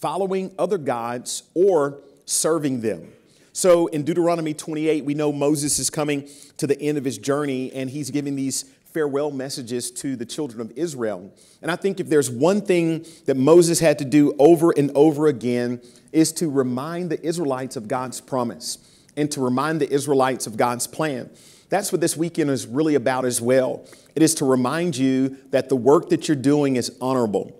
following other gods or serving them. So in Deuteronomy 28, we know Moses is coming to the end of his journey and he's giving these farewell messages to the children of Israel. And I think if there's one thing that Moses had to do over and over again is to remind the Israelites of God's promise and to remind the Israelites of God's plan. That's what this weekend is really about as well. It is to remind you that the work that you're doing is honorable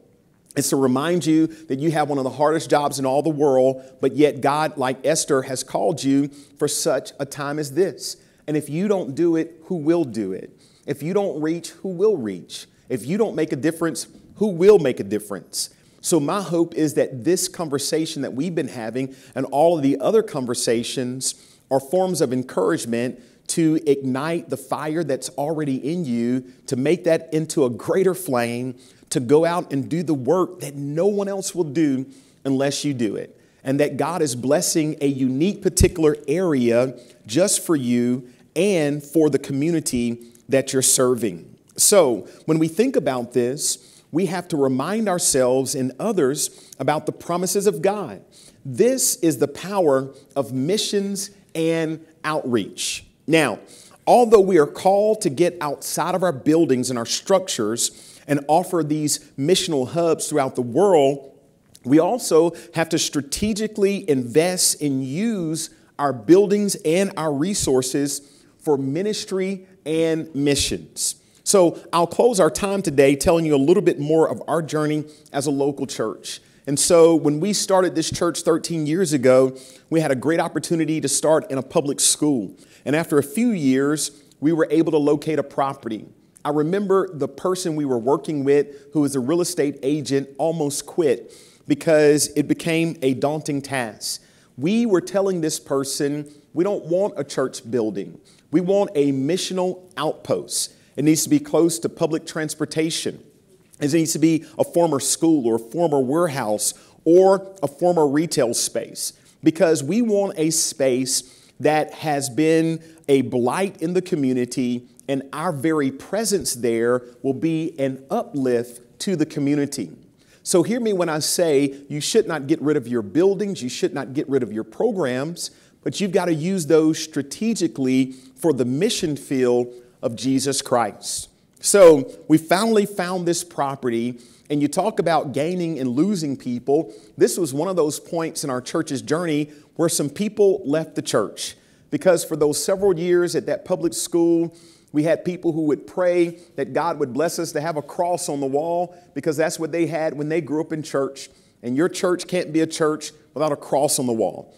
it's to remind you that you have one of the hardest jobs in all the world, but yet God, like Esther, has called you for such a time as this. And if you don't do it, who will do it? If you don't reach, who will reach? If you don't make a difference, who will make a difference? So, my hope is that this conversation that we've been having and all of the other conversations are forms of encouragement to ignite the fire that's already in you, to make that into a greater flame to go out and do the work that no one else will do unless you do it. And that God is blessing a unique particular area just for you and for the community that you're serving. So, when we think about this, we have to remind ourselves and others about the promises of God. This is the power of missions and outreach. Now, although we are called to get outside of our buildings and our structures, and offer these missional hubs throughout the world, we also have to strategically invest and use our buildings, and our resources for ministry and missions. So I'll close our time today telling you a little bit more of our journey as a local church. And so when we started this church 13 years ago, we had a great opportunity to start in a public school. And after a few years, we were able to locate a property. I remember the person we were working with, who was a real estate agent, almost quit because it became a daunting task. We were telling this person, we don't want a church building. We want a missional outpost. It needs to be close to public transportation. It needs to be a former school or a former warehouse or a former retail space because we want a space that has been a blight in the community, and our very presence there will be an uplift to the community. So, hear me when I say you should not get rid of your buildings, you should not get rid of your programs, but you've got to use those strategically for the mission field of Jesus Christ. So, we finally found this property, and you talk about gaining and losing people. This was one of those points in our church's journey where some people left the church because for those several years at that public school, we had people who would pray that God would bless us to have a cross on the wall because that's what they had when they grew up in church. And your church can't be a church without a cross on the wall.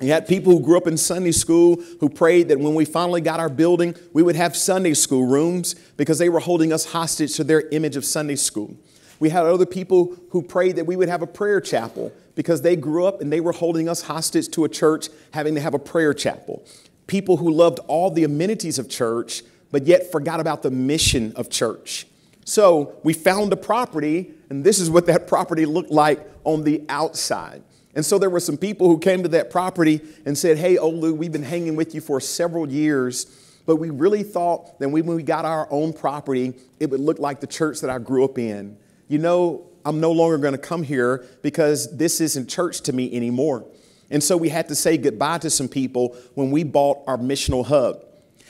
You had people who grew up in Sunday school who prayed that when we finally got our building, we would have Sunday school rooms because they were holding us hostage to their image of Sunday school. We had other people who prayed that we would have a prayer chapel because they grew up and they were holding us hostage to a church having to have a prayer chapel. People who loved all the amenities of church but yet forgot about the mission of church. So we found a property, and this is what that property looked like on the outside. And so there were some people who came to that property and said, Hey, Olu, we've been hanging with you for several years, but we really thought that when we got our own property, it would look like the church that I grew up in. You know, I'm no longer going to come here because this isn't church to me anymore. And so we had to say goodbye to some people when we bought our missional hub.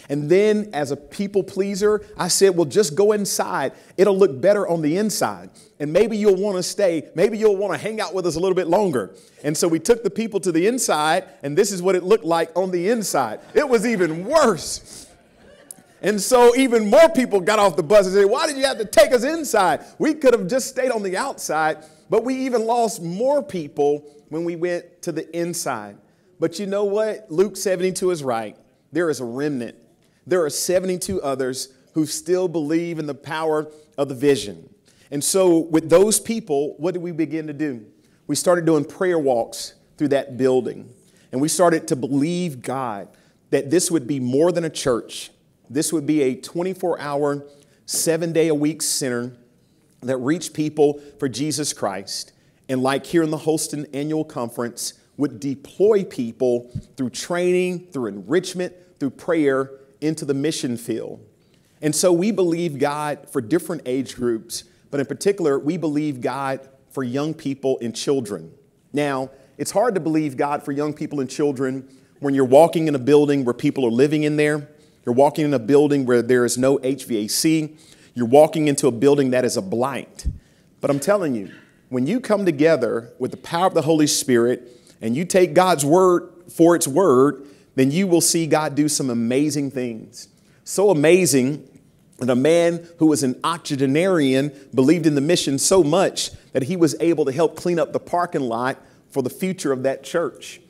And then, as a people pleaser, I said, Well, just go inside. It'll look better on the inside. And maybe you'll want to stay. Maybe you'll want to hang out with us a little bit longer. And so we took the people to the inside, and this is what it looked like on the inside. It was even worse. And so, even more people got off the bus and said, Why did you have to take us inside? We could have just stayed on the outside, but we even lost more people when we went to the inside. But you know what? Luke 72 is right. There is a remnant there are 72 others who still believe in the power of the vision. And so, with those people, what did we begin to do? We started doing prayer walks through that building. And we started to believe God that this would be more than a church. This would be a 24 hour, seven day a week center that reached people for Jesus Christ. And like here in the Holston Annual Conference, would deploy people through training, through enrichment, through prayer into the mission field. And so we believe God for different age groups, but in particular, we believe God for young people and children. Now, it's hard to believe God for young people and children when you're walking in a building where people are living in there. You're walking in a building where there is no HVAC. You're walking into a building that is a blight. But I'm telling you, when you come together with the power of the Holy Spirit and you take God's word for its word then you will see God do some amazing things. So amazing that a man who was an octogenarian believed in the mission so much that he was able to help clean up the parking lot for the future of that church.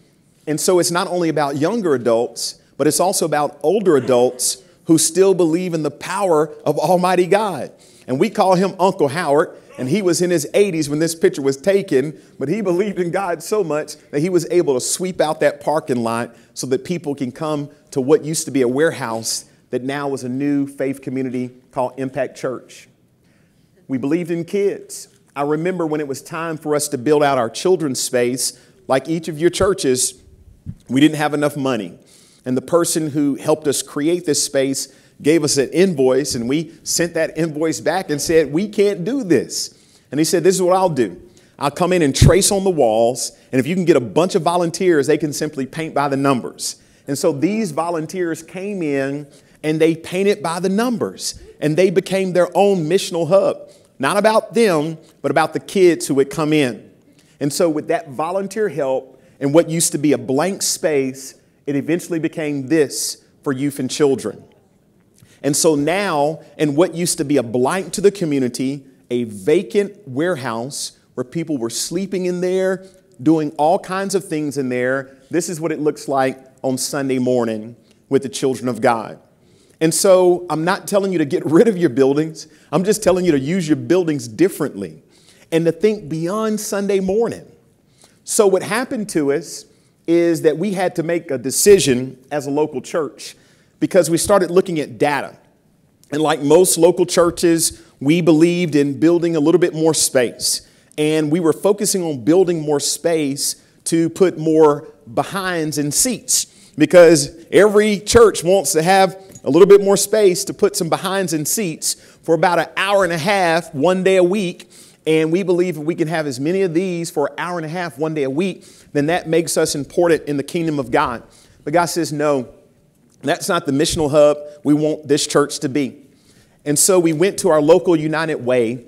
And so it's not only about younger adults, but it's also about older adults who still believe in the power of Almighty God. And we call him Uncle Howard and he was in his 80s when this picture was taken, but he believed in God so much that he was able to sweep out that parking lot so that people can come to what used to be a warehouse that now was a new faith community called Impact Church. We believed in kids. I remember when it was time for us to build out our children's space, like each of your churches, we didn't have enough money. And the person who helped us create this space gave us an invoice, and we sent that invoice back and said, We can't do this. And he said, This is what I'll do. I'll come in and trace on the walls, and if you can get a bunch of volunteers, they can simply paint by the numbers. And so these volunteers came in and they painted by the numbers, and they became their own missional hub. Not about them, but about the kids who would come in. And so, with that volunteer help and what used to be a blank space, it eventually became this for youth and children. And so now, in what used to be a blight to the community, a vacant warehouse where people were sleeping in there, doing all kinds of things in there, this is what it looks like on Sunday morning with the children of God. And so I'm not telling you to get rid of your buildings, I'm just telling you to use your buildings differently and to think beyond Sunday morning. So, what happened to us is that we had to make a decision as a local church because we started looking at data. And like most local churches, we believed in building a little bit more space. And we were focusing on building more space to put more behinds and seats because every church wants to have a little bit more space to put some behinds and seats for about an hour and a half, one day a week. And we believe if we can have as many of these for an hour and a half, one day a week, then that makes us important in the kingdom of God. But God says, no, that's not the missional hub we want this church to be. And so we went to our local United Way,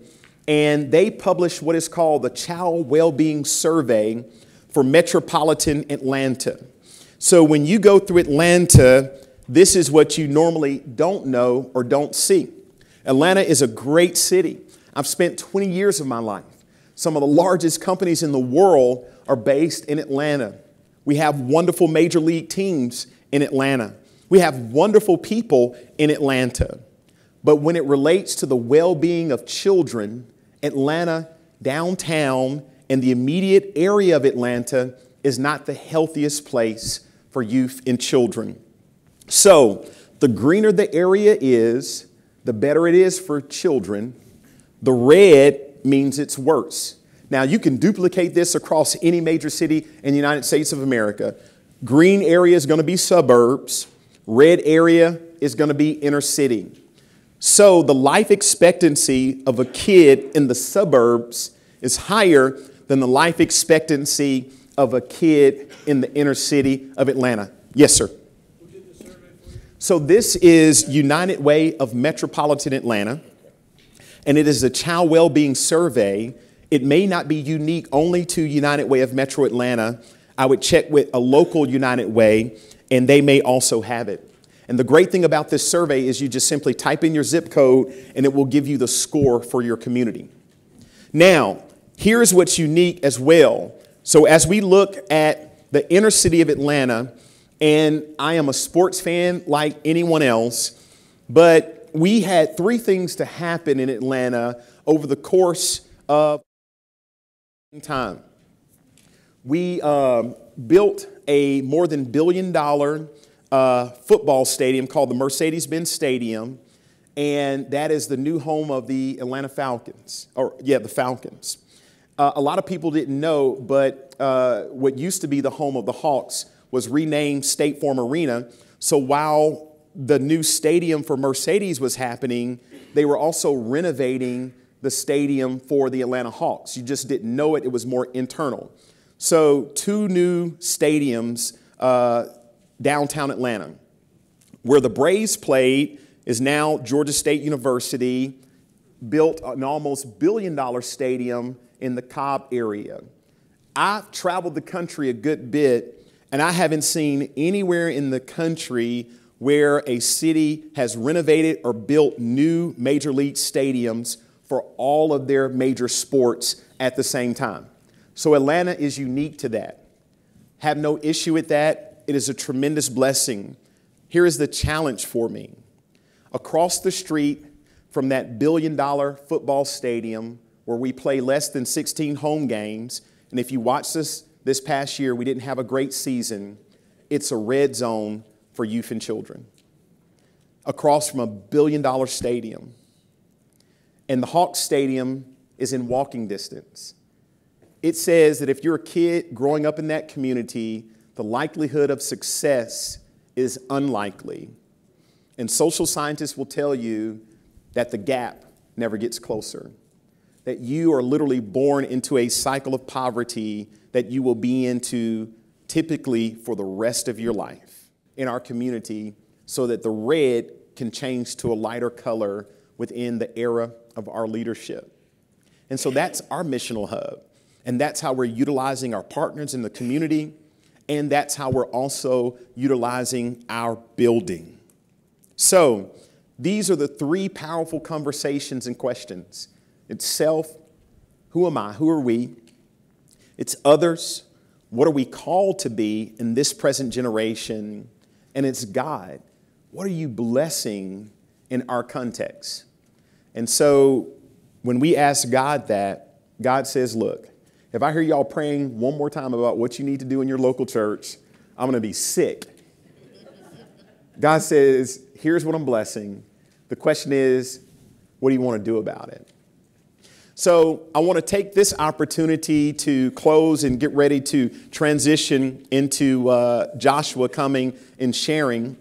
and they published what is called the Child Wellbeing Survey for Metropolitan Atlanta. So when you go through Atlanta, this is what you normally don't know or don't see. Atlanta is a great city. I've spent 20 years of my life. Some of the largest companies in the world are based in Atlanta. We have wonderful major league teams in Atlanta. We have wonderful people in Atlanta. But when it relates to the well being of children, Atlanta, downtown, and the immediate area of Atlanta is not the healthiest place for youth and children. So, the greener the area is, the better it is for children. The red means it's worse. Now, you can duplicate this across any major city in the United States of America. Green area is going to be suburbs, red area is going to be inner city. So, the life expectancy of a kid in the suburbs is higher than the life expectancy of a kid in the inner city of Atlanta. Yes, sir. So, this is United Way of Metropolitan Atlanta, and it is a child well being survey it may not be unique only to United Way of Metro Atlanta. I would check with a local United Way, and they may also have it. And the great thing about this survey is you just simply type in your zip code, and it will give you the score for your community. Now, here's what's unique as well. So, as we look at the inner city of Atlanta, and I am a sports fan like anyone else, but we had three things to happen in Atlanta over the course of time. We uh, built a more than billion dollar uh, football stadium called the Mercedes Benz Stadium, and that is the new home of the Atlanta Falcons, or yeah, the Falcons. Uh, a lot of people didn't know, but uh, what used to be the home of the Hawks was renamed State Farm Arena. So while the new stadium for Mercedes was happening, they were also renovating the stadium for the Atlanta Hawks. You just didn't know it, it was more internal. So, two new stadiums uh, downtown Atlanta. Where the Braves played is now Georgia State University, built an almost billion dollar stadium in the Cobb area. I've traveled the country a good bit, and I haven't seen anywhere in the country where a city has renovated or built new major league stadiums for all of their major sports at the same time. So Atlanta is unique to that. Have no issue with that. It is a tremendous blessing. Here is the challenge for me. Across the street from that billion dollar football stadium where we play less than 16 home games, and if you watch this this past year, we didn't have a great season, it's a red zone for youth and children. Across from a billion dollar stadium and the Hawks Stadium is in walking distance. It says that if you're a kid growing up in that community, the likelihood of success is unlikely. And social scientists will tell you that the gap never gets closer, that you are literally born into a cycle of poverty that you will be into typically for the rest of your life in our community so that the red can change to a lighter color within the era of our leadership. And so that's our missional hub. And that's how we're utilizing our partners in the community and that's how we're also utilizing our building. So, these are the three powerful conversations and questions it's self, who am I, who are we? It's others, what are we called to be in this present generation? And it's God, what are you blessing in our context? And so when we ask God that, God says, Look, if I hear y'all praying one more time about what you need to do in your local church, I'm going to be sick. God says, Here's what I'm blessing. The question is, what do you want to do about it? So, I want to take this opportunity to close and get ready to transition into uh, Joshua coming and sharing.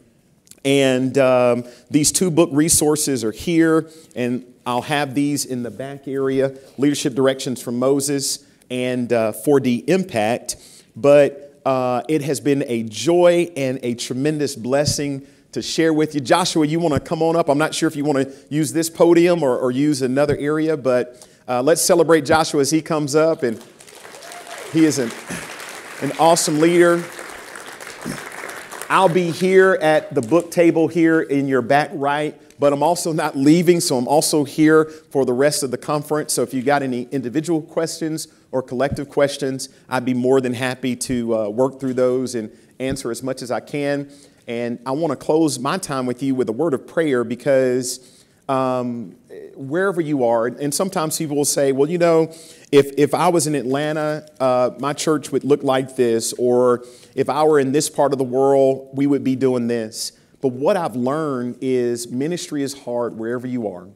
And um, these two book resources are here, and I'll have these in the back area Leadership Directions from Moses and uh, 4D Impact. But uh, it has been a joy and a tremendous blessing to share with you. Joshua, you want to come on up? I'm not sure if you want to use this podium or, or use another area, but uh, let's celebrate Joshua as he comes up. And he is an, an awesome leader. I'll be here at the book table here in your back right, but I'm also not leaving, so I'm also here for the rest of the conference. So if you got any individual questions or collective questions, I'd be more than happy to uh, work through those and answer as much as I can. And I want to close my time with you with a word of prayer because um, wherever you are, and sometimes people will say, well, you know, if, if I was in Atlanta, uh, my church would look like this, or if I were in this part of the world, we would be doing this. But what I've learned is ministry is hard wherever you are,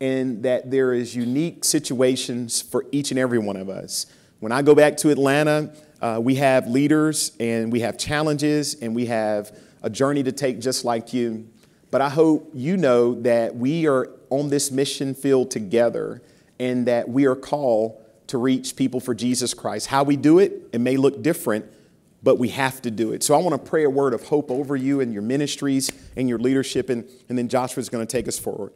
and that there is unique situations for each and every one of us. When I go back to Atlanta, uh, we have leaders and we have challenges and we have a journey to take just like you. But I hope you know that we are on this mission field together and that we are called to reach people for Jesus Christ. How we do it, it may look different, but we have to do it. So I want to pray a word of hope over you and your ministries and your leadership, and, and then Joshua's going to take us forward.